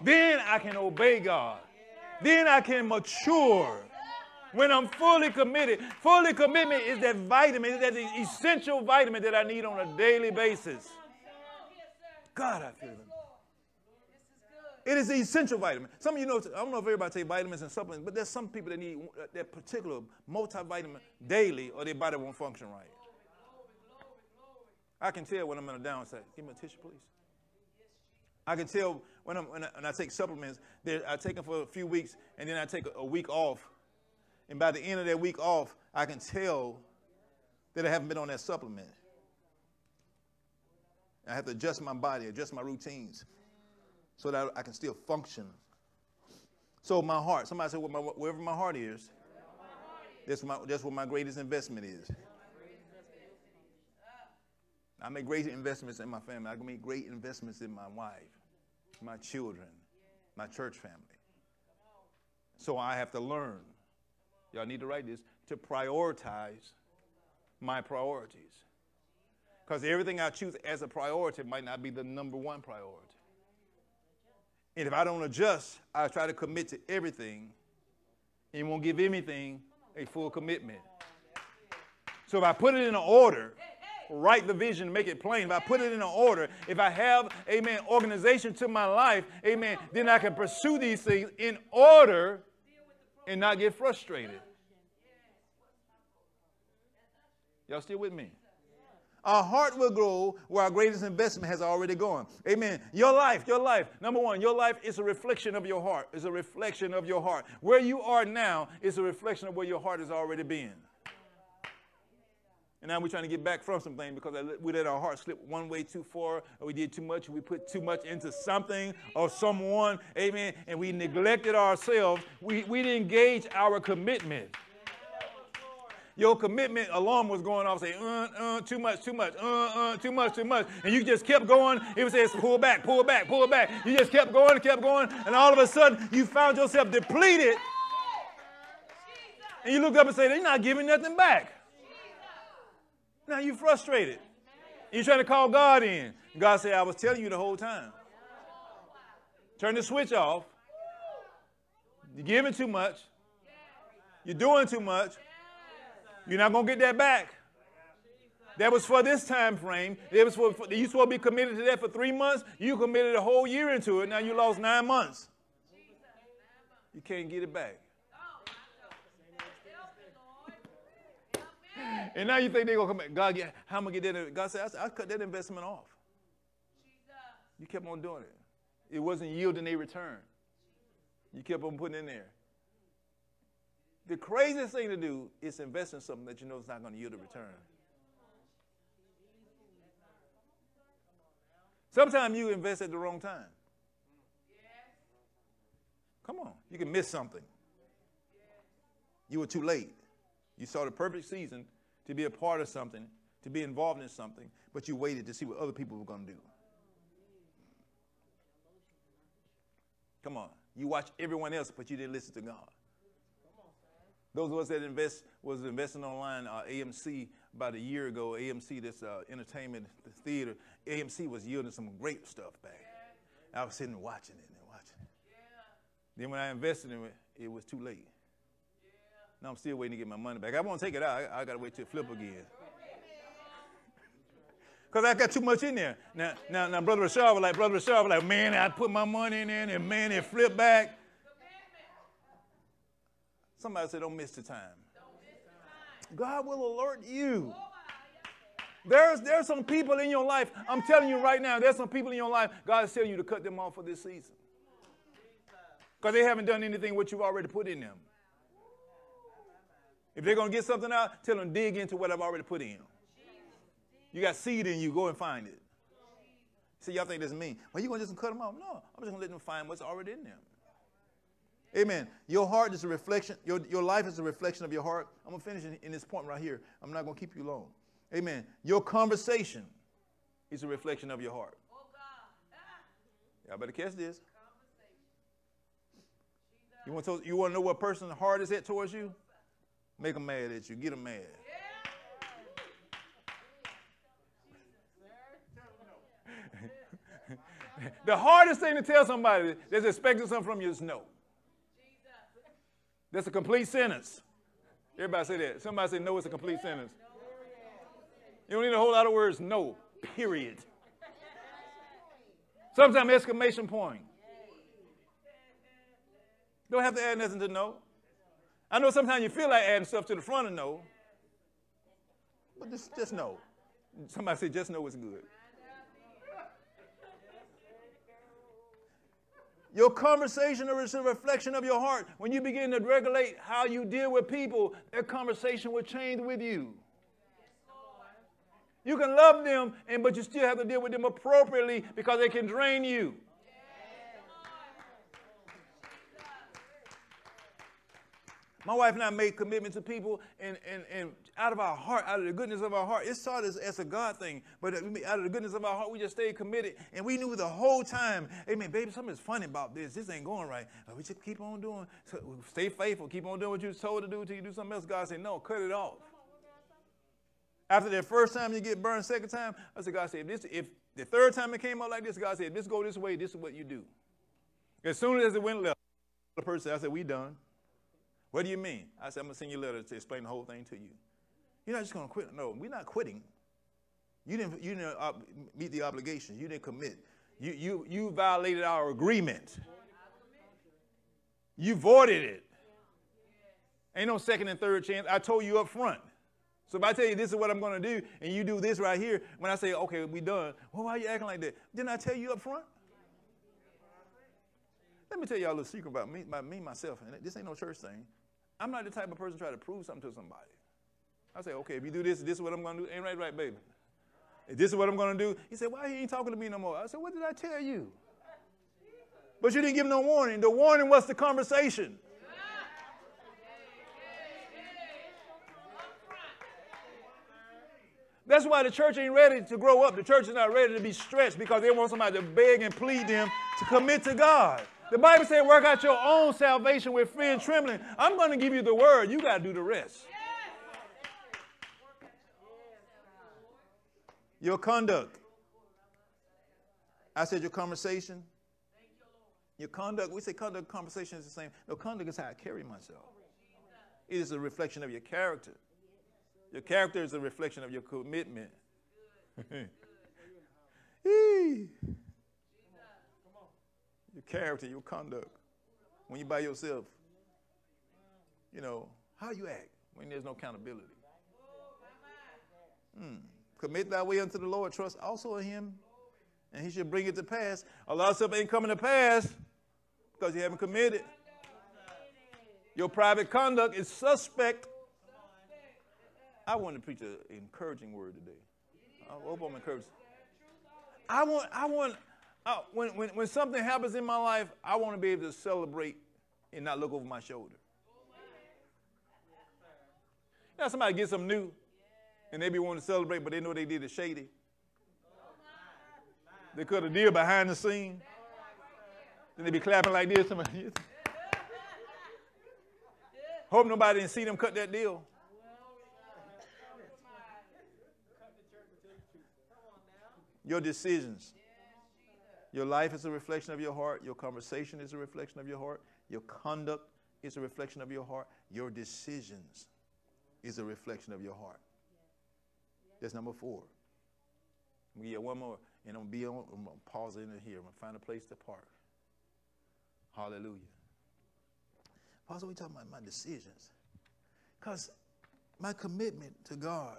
Then I can obey God. Then I can mature. When I'm fully committed, fully commitment is that vitamin, is that essential vitamin that I need on a daily basis. God, I feel it. It is the essential vitamin. Some of you know, I don't know if everybody take vitamins and supplements, but there's some people that need that particular multivitamin daily or their body won't function right. I can tell when I'm in a downside. Give me a tissue, please. I can tell when, I'm, when, I, when I take supplements, I take them for a few weeks and then I take a, a week off. And by the end of that week off, I can tell that I haven't been on that supplement. I have to adjust my body, adjust my routines so that I can still function. So my heart, somebody said, well, wherever my heart is, that's, my, that's what my greatest investment is. I make great investments in my family. I can make great investments in my wife, my children, my church family. So I have to learn. Y'all need to write this to prioritize my priorities. Because everything I choose as a priority might not be the number one priority. And if I don't adjust, I try to commit to everything and won't give anything a full commitment. So if I put it in an order, write the vision, make it plain. If I put it in an order, if I have, amen, organization to my life, amen, then I can pursue these things in order and not get frustrated. Y'all still with me? Our heart will grow where our greatest investment has already gone. Amen. Your life, your life. Number one, your life is a reflection of your heart. It's a reflection of your heart. Where you are now is a reflection of where your heart has already been. And now we're trying to get back from something because we let our heart slip one way too far, or we did too much, we put too much into something or someone, amen, and we neglected ourselves. We, we didn't engage our commitment your commitment alarm was going off saying, uh, uh, too much, too much, uh, uh, too much, too much. And you just kept going. It was saying, pull back, pull back, pull back. You just kept going, kept going. And all of a sudden, you found yourself depleted. And you looked up and said, they're not giving nothing back. Now you're frustrated. You're trying to call God in. God said, I was telling you the whole time. Turn the switch off. You're giving too much. You're doing too much. You're not going to get that back. That was for this time frame. It was for, you supposed to be committed to that for three months. You committed a whole year into it. Now you lost nine months. You can't get it back. And now you think they're gonna come back. God, how am I gonna get that? God said, I, I cut that investment off. You kept on doing it. It wasn't yielding a return. You kept on putting in there. The craziest thing to do is invest in something that you know is not going to yield a return. Sometimes you invest at the wrong time. Come on, you can miss something. You were too late. You saw the perfect season to be a part of something, to be involved in something, but you waited to see what other people were going to do. Come on. You watch everyone else, but you didn't listen to God. Those of us that invest was investing online, uh, AMC about a year ago. AMC, this uh, entertainment theater, AMC was yielding some great stuff back. Yeah. I was sitting watching it and watching it. Yeah. Then when I invested in it, it was too late. Yeah. Now I'm still waiting to get my money back. I won't take it out. I, I got to wait till it flip again. (laughs) Because I got too much in there. Now, now, now Brother Rashad was like, Brother Rashad was like, man, I put my money in there and man, it flipped back. Somebody said, don't miss the time. God will alert you. There's, there's some people in your life, I'm telling you right now, there's some people in your life, God is telling you to cut them off for this season. Because they haven't done anything what you've already put in them. If they're going to get something out, tell them dig into what I've already put in. You got seed in you, go and find it. See, y'all think this is mean. Well, you going to just cut them off? No, I'm just going to let them find what's already in them. Amen. Your heart is a reflection, your, your life is a reflection of your heart. I'm going to finish in, in this point right here. I'm not going to keep you long. Amen. Your conversation is a reflection of your heart. Oh, Y'all better catch this. You want, to, you want to know what person's heart is at towards you? Make them mad at you. Get them mad. (laughs) the hardest thing to tell somebody that's expecting something from you is no. That's a complete sentence. Everybody say that. Somebody say no, it's a complete sentence. You don't need a whole lot of words. No, period. Sometimes exclamation point. Don't have to add nothing to no. I know sometimes you feel like adding stuff to the front of no, but just, just know. Somebody say just know it's good. Your conversation is a reflection of your heart. When you begin to regulate how you deal with people, their conversation will change with you. You can love them, and but you still have to deal with them appropriately because they can drain you. My wife and I made commitment to people, and, and, and out of our heart, out of the goodness of our heart, it started as, as a God thing, but uh, out of the goodness of our heart, we just stayed committed, and we knew the whole time, hey man, baby, something's funny about this. This ain't going right. But we just keep on doing, so stay faithful, keep on doing what you are told to do until you do something else. God said, no, cut it off. After that first time you get burned, second time, I said, God said, if, this, if the third time it came out like this, God said, this go this way, this is what you do. As soon as it went left, the person, I said, we done. What do you mean? I said, I'm going to send you a letter to explain the whole thing to you. You're not just going to quit. No, we're not quitting. You didn't, you didn't uh, meet the obligations. You didn't commit. You, you, you violated our agreement. You voided it. Ain't no second and third chance. I told you up front. So if I tell you this is what I'm going to do, and you do this right here, when I say, okay, we done, well, why are you acting like that? Didn't I tell you up front? Let me tell y'all a little secret about me, about me myself, and this ain't no church thing. I'm not the type of person to try to prove something to somebody. I say, okay, if you do this, this is what I'm going to do. Ain't right, right, baby. If this is what I'm going to do. He said, why he ain't talking to me no more? I said, what did I tell you? But you didn't give no warning. The warning was the conversation. That's why the church ain't ready to grow up. The church is not ready to be stretched because they want somebody to beg and plead them to commit to God. The Bible says, work out your own salvation with fear and trembling. I'm going to give you the word. You got to do the rest. Your conduct. I said your conversation. Your conduct, we say conduct, conversation is the same. No, conduct is how I carry myself. It is a reflection of your character. Your character is a reflection of your commitment. (laughs) your character, your conduct. When you by yourself, you know, how you act when there's no accountability. Hmm. Commit thy way unto the Lord, trust also in him, and he should bring it to pass. A lot of stuff ain't coming to pass because you haven't committed. Your private conduct is suspect I want to preach an encouraging word today. I hope I'm encouraged. I want, I want, uh, when, when, when something happens in my life, I want to be able to celebrate and not look over my shoulder. You know, somebody gets something new and they be wanting to celebrate, but they know they did it shady. They cut a deal behind the scene. Then they be clapping like this. (laughs) Hope nobody didn't see them cut that deal. Your decisions. Your life is a reflection of your heart. Your conversation is a reflection of your heart. Your conduct is a reflection of your heart. Your decisions is a reflection of your heart. That's number four. We get one more, and I'm gonna be on. I'm gonna pause in here. I'm gonna find a place to park. Hallelujah. Pause. We talking about my decisions, because my commitment to God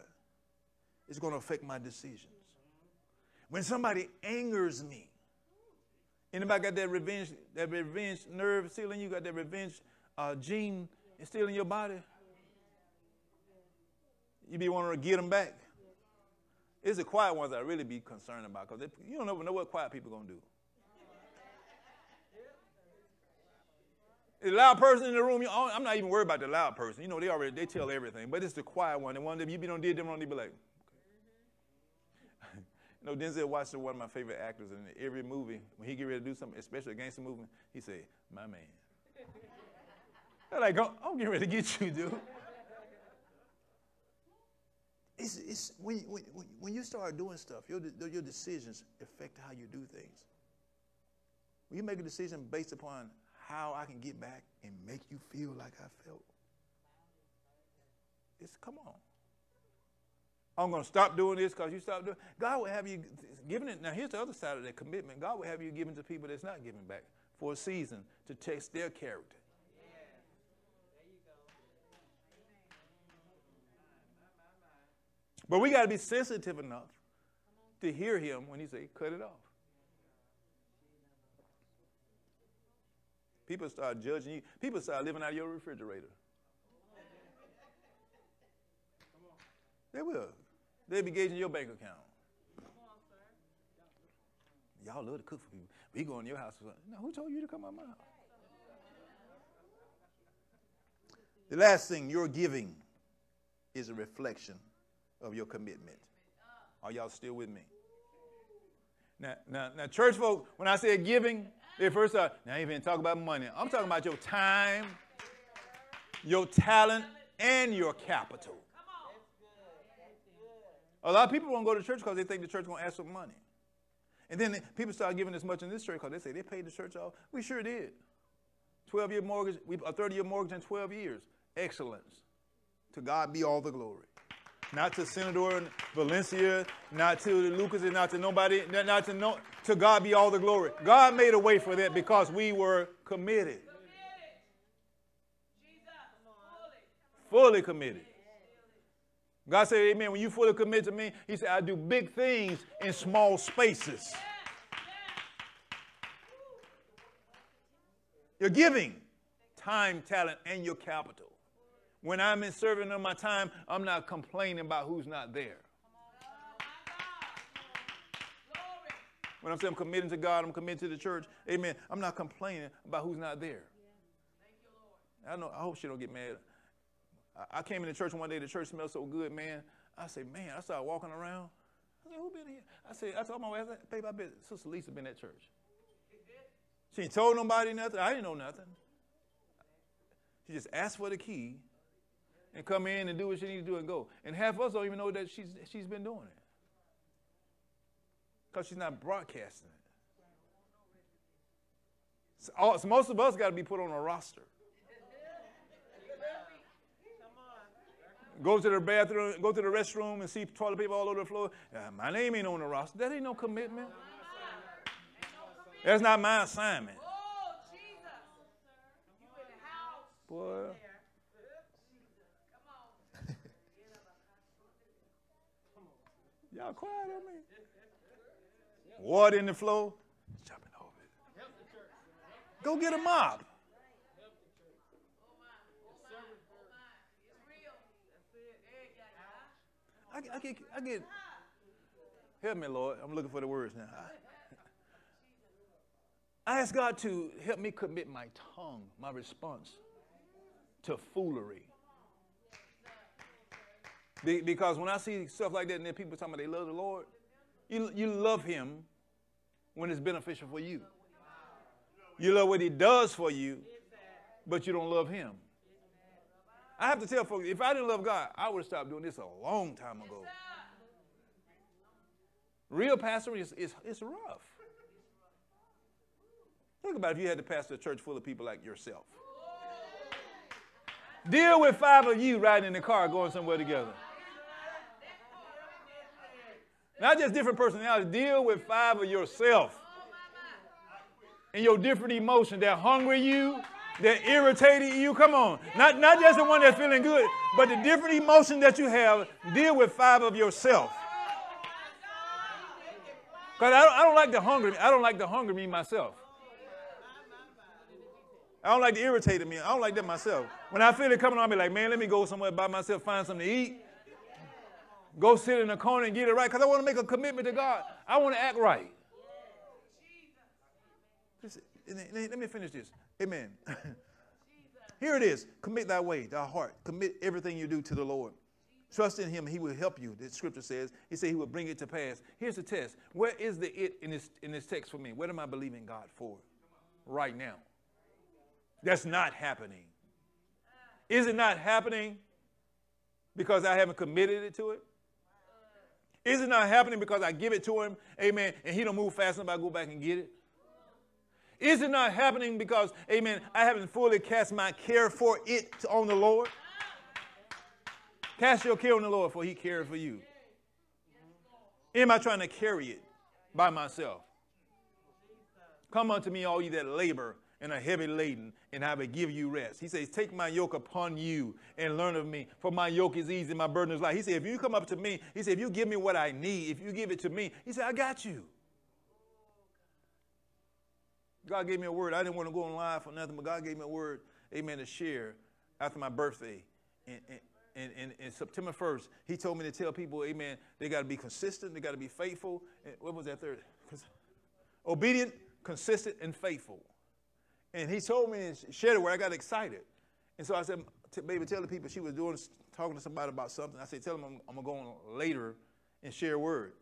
is going to affect my decisions. When somebody angers me, anybody got that revenge, that revenge nerve still in you? Got that revenge uh, gene still in your body? You be wanting to get them back. It's the quiet ones I really be concerned about because you don't ever know what quiet people gonna do. The loud person in the room, I'm not even worried about the loud person. You know, they already they tell everything, but it's the quiet one. The one that you be on did them wrong, they be like, you know, Denzel Washington, one of my favorite actors, in every movie, when he get ready to do something, especially a gangster movie, he say, my man. (laughs) They're like, oh, I'm getting ready to get you, dude. It's, it's when, when, when you start doing stuff, your, your decisions affect how you do things. When you make a decision based upon how I can get back and make you feel like I felt, it's come on. I'm going to stop doing this because you stop doing God will have you giving it. Now, here's the other side of that commitment. God will have you giving to people that's not giving back for a season to test their character. But we got to be sensitive enough to hear him when he say, cut it off. People start judging you. People start living out of your refrigerator. They will. They'll be gauging your bank account. Y'all love to cook for people. We go in your house. Now, who told you to come out my house? The last thing, your giving is a reflection of your commitment. Are y'all still with me? Now, now, now, church folks, when I say giving, they first thought, now you even talk about money. I'm talking about your time, your talent, and your capital. A lot of people won't go to church because they think the church is going to ask for money. And then people start giving this much in this church because they say they paid the church off. We sure did. 12 year mortgage, a 30 year mortgage in 12 years. Excellence. To God be all the glory. Not to Senordor Valencia, not to Lucas, and not to nobody, not to no, to God be all the glory. God made a way for that because we were committed. Fully committed. God said, Amen. When you fully commit to me, He said, I do big things in small spaces. You're giving time, talent, and your capital. When I'm in serving of my time, I'm not complaining about who's not there. When I'm saying I'm committing to God, I'm committed to the church, amen, I'm not complaining about who's not there. I know I hope she don't get mad. I came into church one day, the church smelled so good, man. I said, man, I started walking around. I said, who been here? I said, I told my wife, I said, babe, I bet Sister Lisa been at church. She ain't told nobody nothing. I didn't know nothing. She just asked for the key and come in and do what she need to do and go. And half of us don't even know that she's, she's been doing it. Because she's not broadcasting it. So, all, so most of us got to be put on a roster. Go to the bathroom, go to the restroom and see toilet paper all over the floor. Uh, my name ain't on the roster. That ain't no commitment. That's not my assignment. Boy. Y'all quiet on me. Water in the floor. Jumping over it. Go get a mop. I, I, get, I get, help me, Lord. I'm looking for the words now. I ask God to help me commit my tongue, my response to foolery. Because when I see stuff like that and then people talking about they love the Lord, you, you love Him when it's beneficial for you. You love what He does for you, but you don't love Him. I have to tell folks, if I didn't love God, I would have stopped doing this a long time ago. Real pastoring is, is, is rough. Think about if you had to pastor a church full of people like yourself. Deal with five of you riding in the car going somewhere together. Not just different personalities, deal with five of yourself. And your different emotions that hungry you, that irritated you. Come on. Not, not just the one that's feeling good, but the different emotions that you have, deal with five of yourself. Because I don't, I don't like the hungry. I don't like the hungry me myself. I don't like the irritated me. I don't like that myself. When I feel it coming on, I be like, man, let me go somewhere by myself, find something to eat. Go sit in the corner and get it right. Because I want to make a commitment to God. I want to act right. Let me finish this. Amen. (laughs) Here it is. Commit thy way, thy heart. Commit everything you do to the Lord. Trust in him, he will help you. The scripture says, he said he will bring it to pass. Here's the test. Where is the it in this, in this text for me? What am I believing God for right now? That's not happening. Is it not happening because I haven't committed it to it? Is it not happening because I give it to him, amen, and he don't move fast enough I go back and get it? Is it not happening because, amen, I haven't fully cast my care for it on the Lord? Cast your care on the Lord, for he cares for you. Am I trying to carry it by myself? Come unto me, all you that labor and are heavy laden, and I will give you rest. He says, Take my yoke upon you and learn of me, for my yoke is easy, and my burden is light. He said, If you come up to me, he said, If you give me what I need, if you give it to me, he said, I got you. God gave me a word. I didn't want to go on live for nothing, but God gave me a word, amen, to share after my birthday. And, and, and, and September 1st, he told me to tell people, amen, they got to be consistent, they got to be faithful. And what was that third? Obedient, consistent, and faithful. And he told me and shared it where I got excited. And so I said, baby, tell the people she was doing, talking to somebody about something. I said, tell them I'm, I'm gonna go on later and share a word.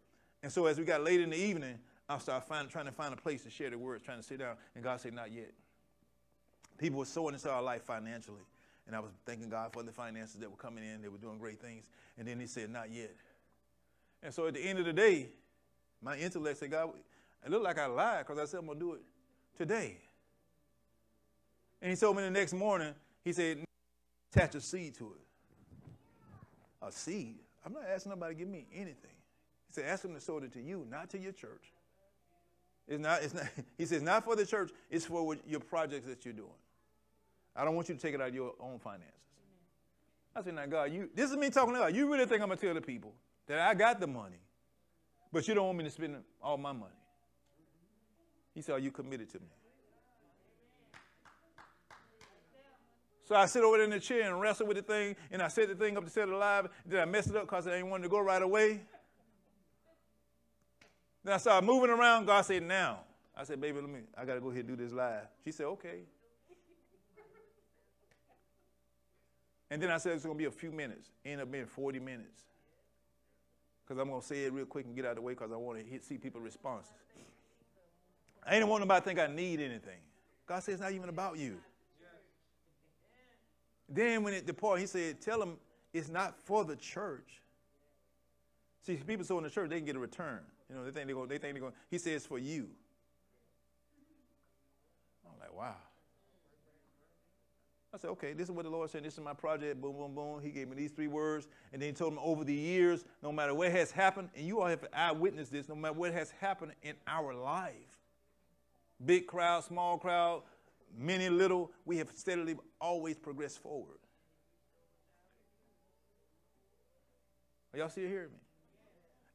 And so as we got late in the evening, I started find, trying to find a place to share the words, trying to sit down. And God said, not yet. People were sowing into our life financially. And I was thanking God for the finances that were coming in. They were doing great things. And then he said, not yet. And so at the end of the day, my intellect said, God, it looked like I lied because I said I'm going to do it today. And he told me the next morning, he said, attach a seed to it. A seed? I'm not asking nobody to give me anything. He said, ask them to sow it to you, not to your church. It's not, it's not, (laughs) he says, not for the church, it's for your projects that you're doing. I don't want you to take it out of your own finances. I said, now, God, you, this is me talking God. You really think I'm going to tell the people that I got the money, but you don't want me to spend all my money. He said, Are you committed to me? So I sit over there in the chair and wrestle with the thing, and I set the thing up to set it alive. Did I mess it up because I didn't want to go right away. Then I started moving around. God said, Now. I said, Baby, let me, I got to go ahead and do this live. She said, Okay. And then I said it's going to be a few minutes. End up being 40 minutes. Because I'm going to say it real quick and get out of the way because I want to see people's responses. I ain't want nobody think I need anything. God said, it's not even about you. Then when it departed, he said, tell them it's not for the church. See, people sow in the church, they can get a return. You know, they think they're going, they think they're going, he says for you. I'm like, wow. I said, okay, this is what the Lord said. This is my project. Boom, boom, boom. He gave me these three words. And then he told me over the years, no matter what has happened, and you all have eyewitnessed this, no matter what has happened in our life, big crowd, small crowd, many little, we have steadily always progressed forward. Are y'all still hearing me?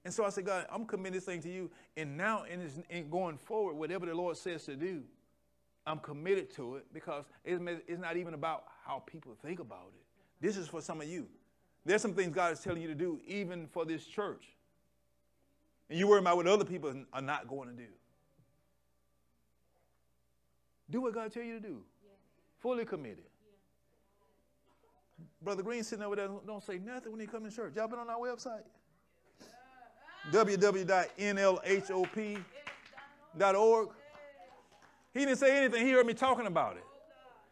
And so I said, God, I'm committing this thing to you. And now, in, in going forward, whatever the Lord says to do, I'm committed to it because it's not even about how people think about it. This is for some of you. There's some things God is telling you to do, even for this church. And you worry about what other people are not going to do. Do what God tell you to do. Fully committed. Brother Green sitting over there don't say nothing when he come to church. Y'all been on our website? www.nlhop.org. He didn't say anything. He heard me talking about it.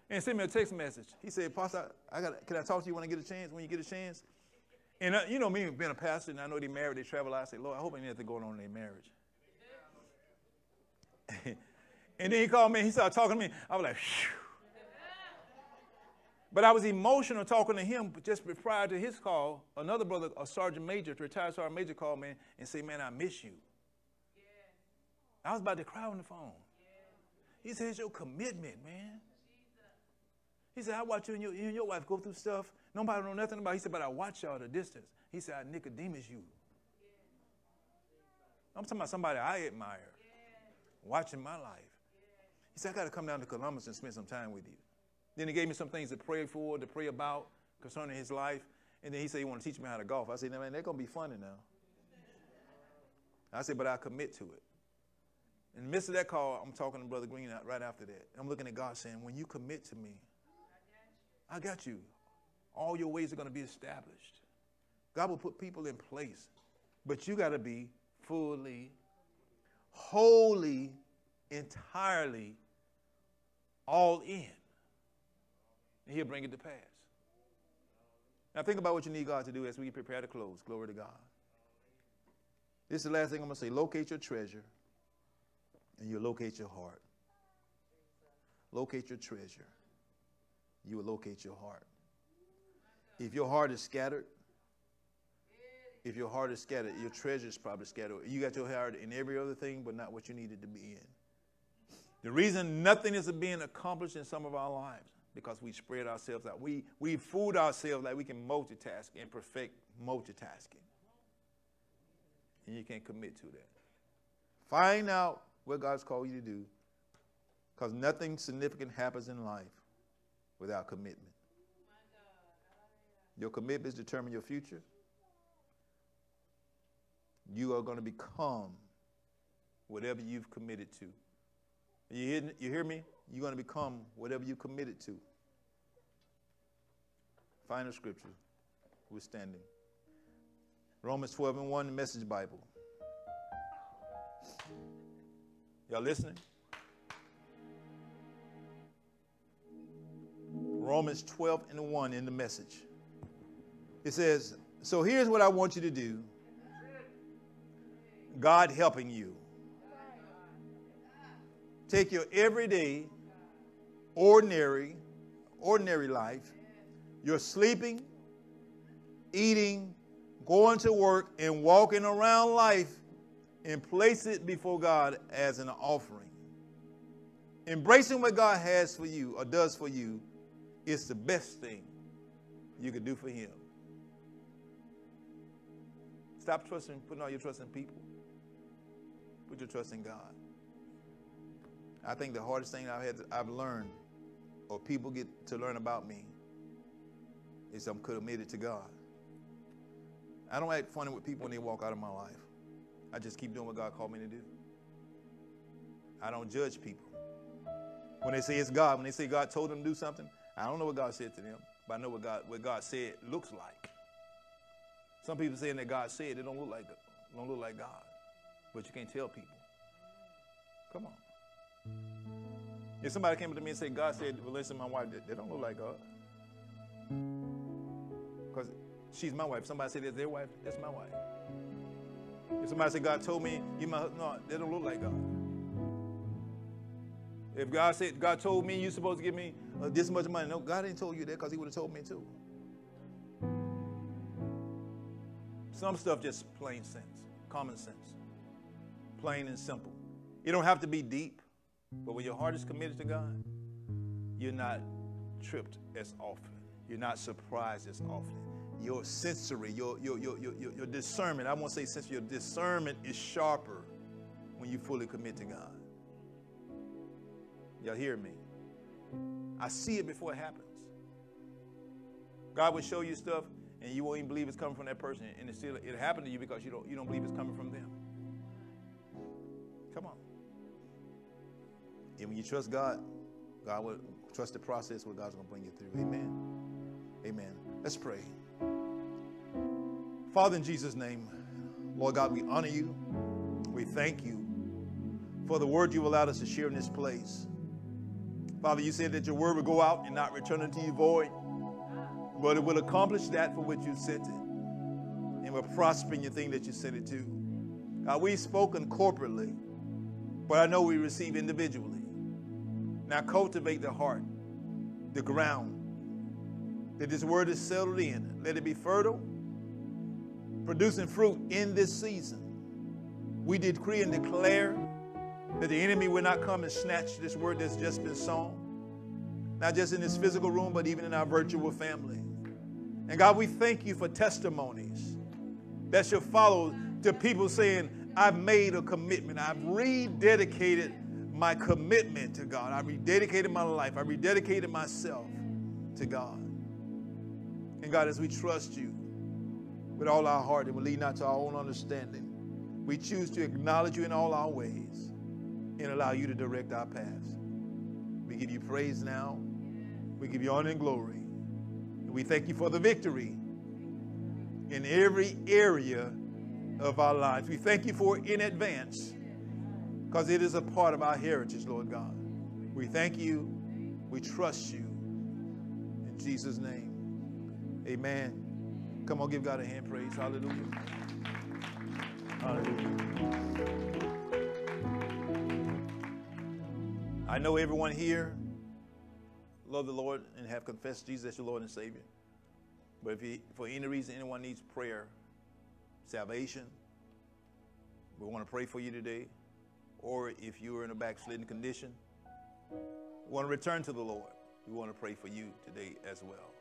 And sent me a text message. He said, Pastor, I got can I talk to you when I get a chance, when you get a chance? And uh, you know me being a pastor, and I know they married, they travel. I say, Lord, I hope ain't nothing going on in their marriage. (laughs) and then he called me, he started talking to me. I was like, Phew. But I was emotional talking to him just prior to his call. Another brother, a sergeant major, retired sergeant major, called me and said, Man, I miss you. I was about to cry on the phone. He said, it's your commitment, man. He said, I watch you and your, you and your wife go through stuff. Nobody know nothing about it. He said, but I watch y'all at a distance. He said, I Nicodemus you. I'm talking about somebody I admire, watching my life. He said, I got to come down to Columbus and spend some time with you. Then he gave me some things to pray for, to pray about concerning his life. And then he said, You want to teach me how to golf? I said, man, they're going to be funny now. I said, But I commit to it. In the midst of that call, I'm talking to Brother Green right after that. I'm looking at God saying, When you commit to me, I got you. All your ways are going to be established. God will put people in place, but you got to be fully, wholly, entirely all in. And He'll bring it to pass. Now, think about what you need God to do as we prepare to close. Glory to God. This is the last thing I'm going to say. Locate your treasure and you locate your heart. Locate your treasure. You will locate your heart. If your heart is scattered, if your heart is scattered, your treasure is probably scattered. You got your heart in every other thing, but not what you needed to be in. The reason nothing is being accomplished in some of our lives because we spread ourselves out. We we fooled ourselves like we can multitask and perfect multitasking. And you can't commit to that. Find out what God's called you to do. Because nothing significant happens in life without commitment. Your commitments determine your future. You are going to become whatever you've committed to. You hear, you hear me? You're going to become whatever you committed to. Final scripture. We're standing. Romans 12 and 1, the Message Bible. Y'all listening? Romans 12 and 1 in the message. It says, So here's what I want you to do God helping you. Take your everyday, ordinary, ordinary life, you're sleeping, eating, going to work, and walking around life, and place it before God as an offering. Embracing what God has for you or does for you is the best thing you could do for Him. Stop trusting, putting all your trust in people. Put your trust in God. I think the hardest thing I've had, I've learned, or people get to learn about me, is I'm committed to God. I don't act funny with people when they walk out of my life. I just keep doing what God called me to do. I don't judge people. When they say it's God, when they say God told them to do something, I don't know what God said to them, but I know what God what God said looks like. Some people saying that God said it don't look like don't look like God, but you can't tell people. Come on. If somebody came up to me and said God said, "Well, listen, my wife, they don't look like God," because she's my wife. Somebody said that's their wife, that's my wife. If somebody said God told me you my husband, no, they don't look like God. If God said God told me you're supposed to give me uh, this much money, no, God ain't told you that because He would have told me too. Some stuff just plain sense, common sense, plain and simple. You don't have to be deep, but when your heart is committed to God, you're not tripped as often. You're not surprised as often. Your sensory, your, your, your, your, your discernment, I won't say sense, your discernment is sharper when you fully commit to God. Y'all hear me? I see it before it happens. God will show you stuff and you won't even believe it's coming from that person, and it still it happened to you because you don't you don't believe it's coming from them. Come on. And when you trust God, God will trust the process where God's going to bring you through. Amen. Amen. Let's pray. Father, in Jesus' name, Lord God, we honor you. We thank you for the word you've allowed us to share in this place. Father, you said that your word would go out and not return unto you void, but it will accomplish that for which you sent it and will prosper in the thing that you sent it to. God, we've spoken corporately, but I know we receive individually. Now cultivate the heart, the ground, that this word is settled in. Let it be fertile, producing fruit in this season. We decree and declare that the enemy will not come and snatch this word that's just been sown, not just in this physical room, but even in our virtual family. And God, we thank you for testimonies that shall follow to people saying, I've made a commitment. I've rededicated my commitment to God. I rededicated my life. I rededicated myself to God. And God, as we trust you with all our heart and we lead not to our own understanding, we choose to acknowledge you in all our ways and allow you to direct our paths. We give you praise now. We give you honor and glory. And we thank you for the victory in every area of our lives. We thank you for it in advance because it is a part of our heritage, Lord God. We thank you. We trust you. In Jesus' name, amen. Come on, give God a hand praise. Hallelujah. Hallelujah. I know everyone here love the Lord and have confessed Jesus as your Lord and Savior. But if he, for any reason anyone needs prayer, salvation, we want to pray for you today. Or if you are in a backslidden condition, want to return to the Lord. We want to pray for you today as well.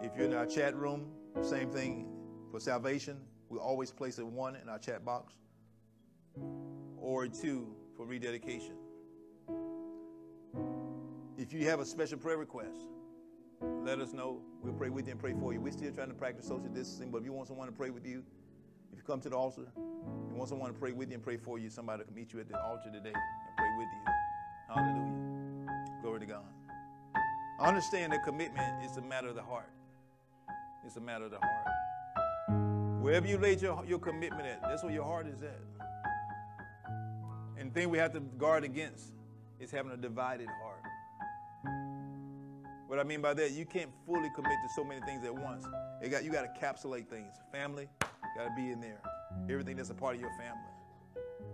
If you're in our chat room, same thing for salvation. We always place a one in our chat box or a two for rededication. If you have a special prayer request, let us know. We'll pray with you and pray for you. We're still trying to practice social distancing, but if you want someone to pray with you come to the altar, you want someone to pray with you and pray for you, somebody can meet you at the altar today and pray with you. Hallelujah. Glory to God. I Understand that commitment is a matter of the heart. It's a matter of the heart. Wherever you laid your, your commitment at, that's where your heart is at. And the thing we have to guard against is having a divided heart. What I mean by that, you can't fully commit to so many things at once. Got, you got to capsulate things. Family, got to be in there. Everything that's a part of your family.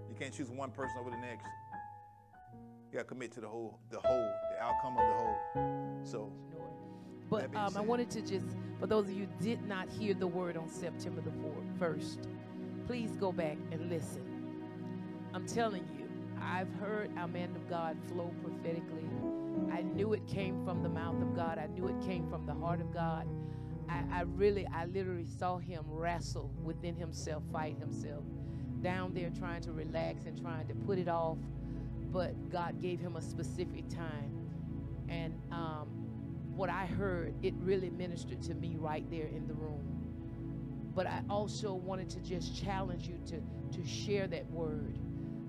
You can't choose one person over the next. You got to commit to the whole, the whole, the outcome of the whole. So, but um, I wanted to just, for those of you did not hear the word on September the 4th, first, please go back and listen. I'm telling you, I've heard our man of God flow prophetically. I knew it came from the mouth of God. I knew it came from the heart of God. I, I really, I literally saw him wrestle within himself, fight himself, down there trying to relax and trying to put it off. But God gave him a specific time. And um, what I heard, it really ministered to me right there in the room. But I also wanted to just challenge you to, to share that word.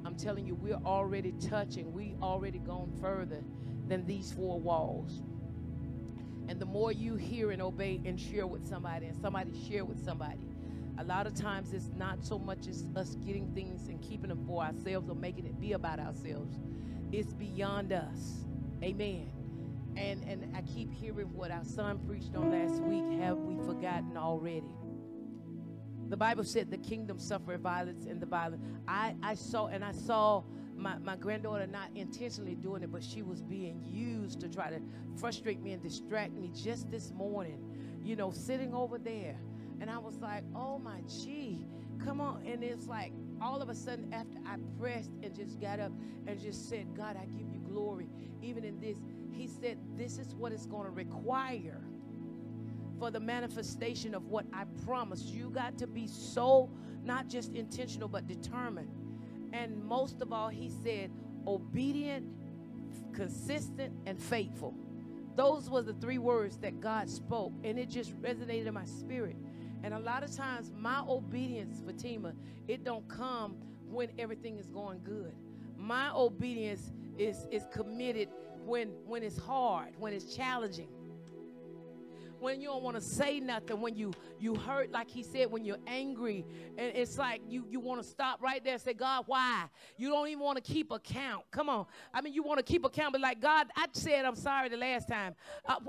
I'm telling you, we're already touching, we already gone further than these four walls. And the more you hear and obey and share with somebody, and somebody share with somebody, a lot of times it's not so much as us getting things and keeping them for ourselves or making it be about ourselves. It's beyond us. Amen. And and I keep hearing what our son preached on last week. Have we forgotten already? The Bible said the kingdom suffered violence and the violence. I, I saw and I saw my, my granddaughter not intentionally doing it, but she was being used to try to frustrate me and distract me just this morning, you know, sitting over there. And I was like, oh my gee, come on. And it's like all of a sudden after I pressed and just got up and just said, God, I give you glory. Even in this, he said, this is what it's going to require for the manifestation of what I promised. You got to be so not just intentional, but determined. And most of all, he said, obedient, consistent, and faithful. Those were the three words that God spoke, and it just resonated in my spirit. And a lot of times, my obedience, Fatima, it don't come when everything is going good. My obedience is is committed when when it's hard, when it's challenging when you don't want to say nothing, when you you hurt, like he said, when you're angry, and it's like you you want to stop right there and say, God, why? You don't even want to keep account. Come on, I mean, you want to keep account, but like God, I said I'm sorry the last time. Uh,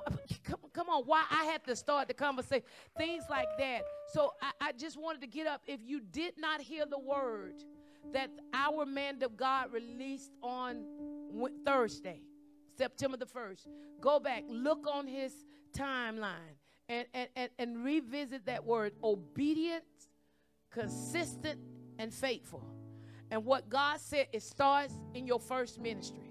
come, come on, why I had to start the conversation, things like that. So I, I just wanted to get up. If you did not hear the word that our man of God released on Thursday. September the 1st. Go back, look on his timeline and, and, and, and revisit that word obedient, consistent, and faithful. And what God said, it starts in your first ministry.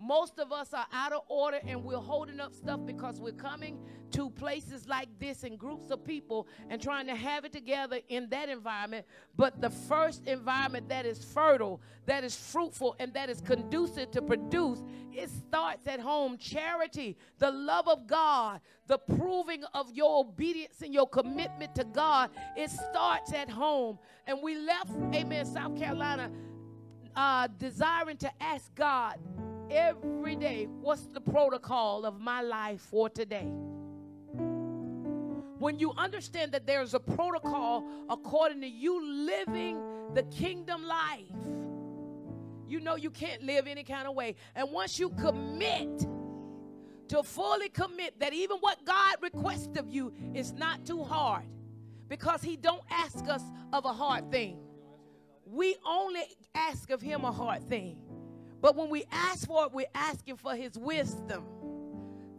Most of us are out of order and we're holding up stuff because we're coming to places like this and groups of people and trying to have it together in that environment. But the first environment that is fertile, that is fruitful, and that is conducive to produce, it starts at home. Charity, the love of God, the proving of your obedience and your commitment to God, it starts at home. And we left, amen, South Carolina, uh, desiring to ask God every day what's the protocol of my life for today? When you understand that there's a protocol according to you living the kingdom life, you know you can't live any kind of way. And once you commit, to fully commit that even what God requests of you is not too hard because he don't ask us of a hard thing. We only ask of him a hard thing. But when we ask for it, we're asking for his wisdom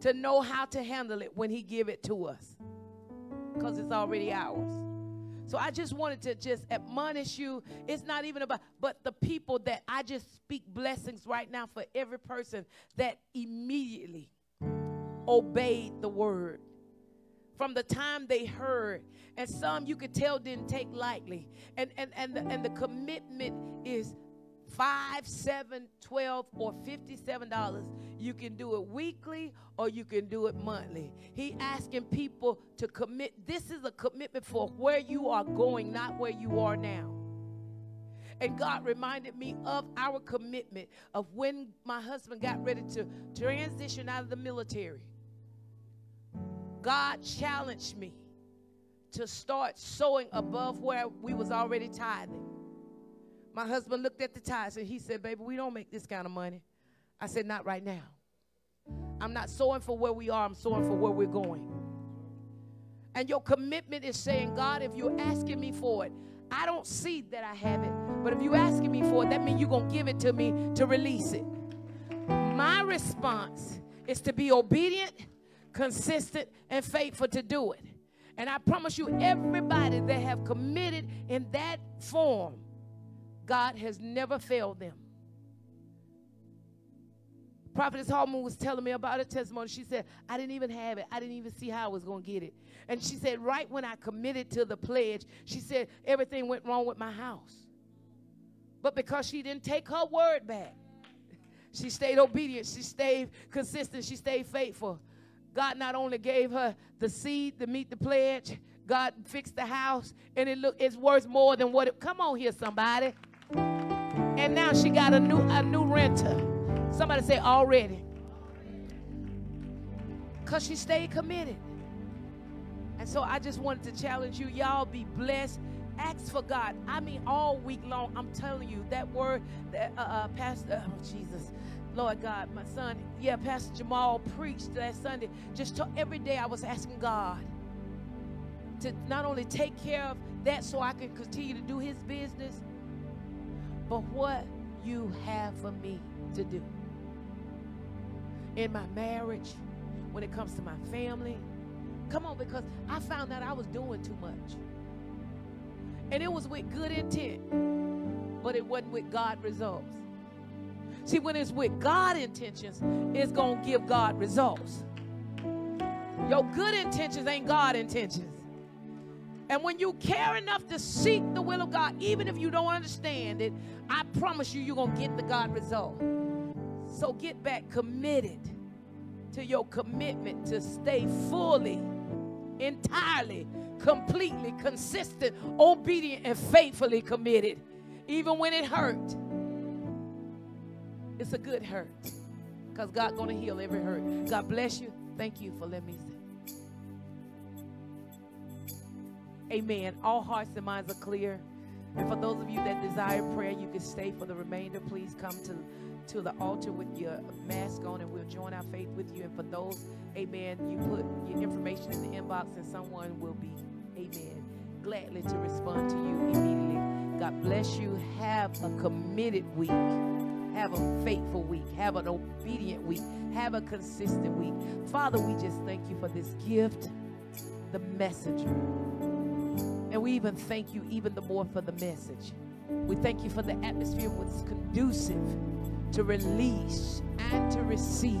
to know how to handle it when he give it to us because it's already ours. So I just wanted to just admonish you. It's not even about, but the people that I just speak blessings right now for every person that immediately obeyed the word from the time they heard and some you could tell didn't take lightly and and and the, and the commitment is five, seven, twelve, or fifty-seven dollars. You can do it weekly or you can do it monthly. He asking people to commit. This is a commitment for where you are going, not where you are now. And God reminded me of our commitment of when my husband got ready to transition out of the military. God challenged me to start sowing above where we was already tithing. My husband looked at the tithes and he said, Baby, we don't make this kind of money. I said, Not right now. I'm not sowing for where we are, I'm sowing for where we're going. And your commitment is saying, God, if you're asking me for it, I don't see that I have it. But if you're asking me for it, that means you're going to give it to me to release it. My response is to be obedient, consistent, and faithful to do it. And I promise you, everybody that have committed in that form, God has never failed them. Prophetess Hallman was telling me about her testimony. She said, I didn't even have it. I didn't even see how I was going to get it. And she said, right when I committed to the pledge, she said, everything went wrong with my house. But because she didn't take her word back, (laughs) she stayed obedient, she stayed consistent, she stayed faithful. God not only gave her the seed to meet the pledge, God fixed the house, and it look it's worth more than what it. Come on here, somebody. And now she got a new a new renter. Somebody say already. Because she stayed committed. And so I just wanted to challenge you. Y'all be blessed. Ask for God. I mean, all week long, I'm telling you, that word that uh, uh, Pastor, oh, Jesus, Lord God, my son, yeah, Pastor Jamal preached that Sunday. Just to, every day I was asking God to not only take care of that so I can continue to do his business, but what you have for me to do in my marriage, when it comes to my family. Come on, because I found out I was doing too much. And it was with good intent, but it wasn't with God results. See, when it's with God intentions, it's going to give God results. Your good intentions ain't God intentions. And when you care enough to seek the will of God, even if you don't understand it, I promise you, you're going to get the God result. So get back committed to your commitment to stay fully, entirely, completely, consistent, obedient, and faithfully committed, even when it hurt. It's a good hurt because God going to heal every hurt. God bless you. Thank you for letting me Amen. All hearts and minds are clear. And for those of you that desire prayer, you can stay for the remainder. Please come to to the altar with your mask on and we'll join our faith with you. And for those, amen, you put your information in the inbox and someone will be, amen, gladly to respond to you immediately. God bless you. Have a committed week. Have a faithful week. Have an obedient week. Have a consistent week. Father, we just thank you for this gift, the messenger. And we even thank you even the more for the message. We thank you for the atmosphere was conducive to release and to receive.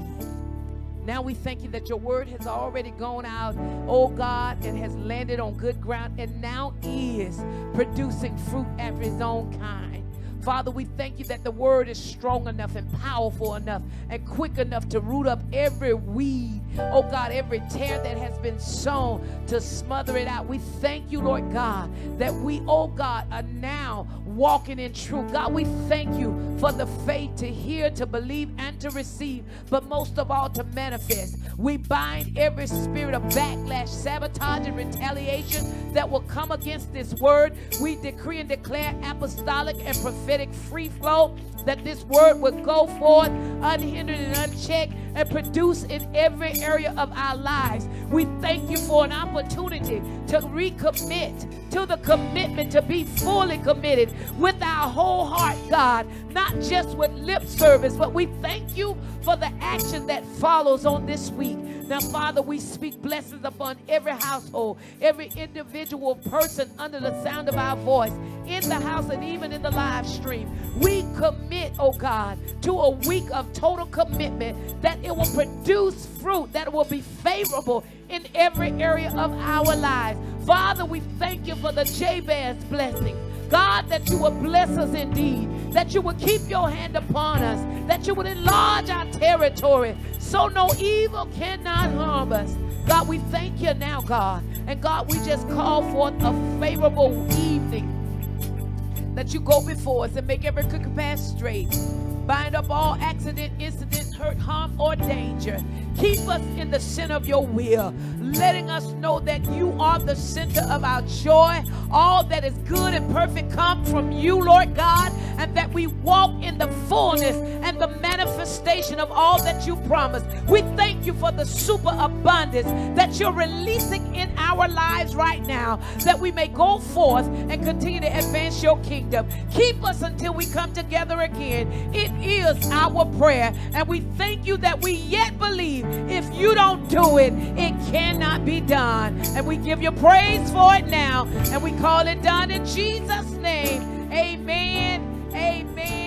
Now we thank you that your word has already gone out, oh God, and has landed on good ground and now is producing fruit after its own kind. Father, we thank you that the word is strong enough and powerful enough and quick enough to root up every weed, oh God, every tare that has been sown to smother it out. We thank you, Lord God, that we, oh God, are now walking in truth. God, we thank you for the faith to hear, to believe, and to receive, but most of all to manifest. We bind every spirit of backlash, sabotage, and retaliation that will come against this word. We decree and declare apostolic and prophetic free flow that this word would go forth unhindered and unchecked and produce in every area of our lives. We thank you for an opportunity to recommit to the commitment to be fully committed with our whole heart, God, not just with lip service, but we thank you for the action that follows on this week. Now, Father, we speak blessings upon every household, every individual person under the sound of our voice, in the house and even in the live stream. We commit, oh God, to a week of total commitment that it will produce fruit that will be favorable in every area of our lives. Father, we thank you for the Jabez blessing. God, that you would bless us indeed, that you would keep your hand upon us, that you would enlarge our territory so no evil cannot harm us. God, we thank you now, God. And God, we just call forth a favorable evening that you go before us and make every crooked path straight. Bind up all accident, incident, hurt, harm, or danger. Keep us in the center of your will, letting us know that you are the center of our joy. All that is good and perfect come from you, Lord God, and that we walk in the fullness and the manifestation of all that you promised. We thank you for the super abundance that you're releasing in our lives right now, that we may go forth and continue to advance your kingdom. Keep us until we come together again. It is our prayer, and we thank you that we yet believe believe if you don't do it, it cannot be done. And we give you praise for it now. And we call it done in Jesus' name. Amen. Amen.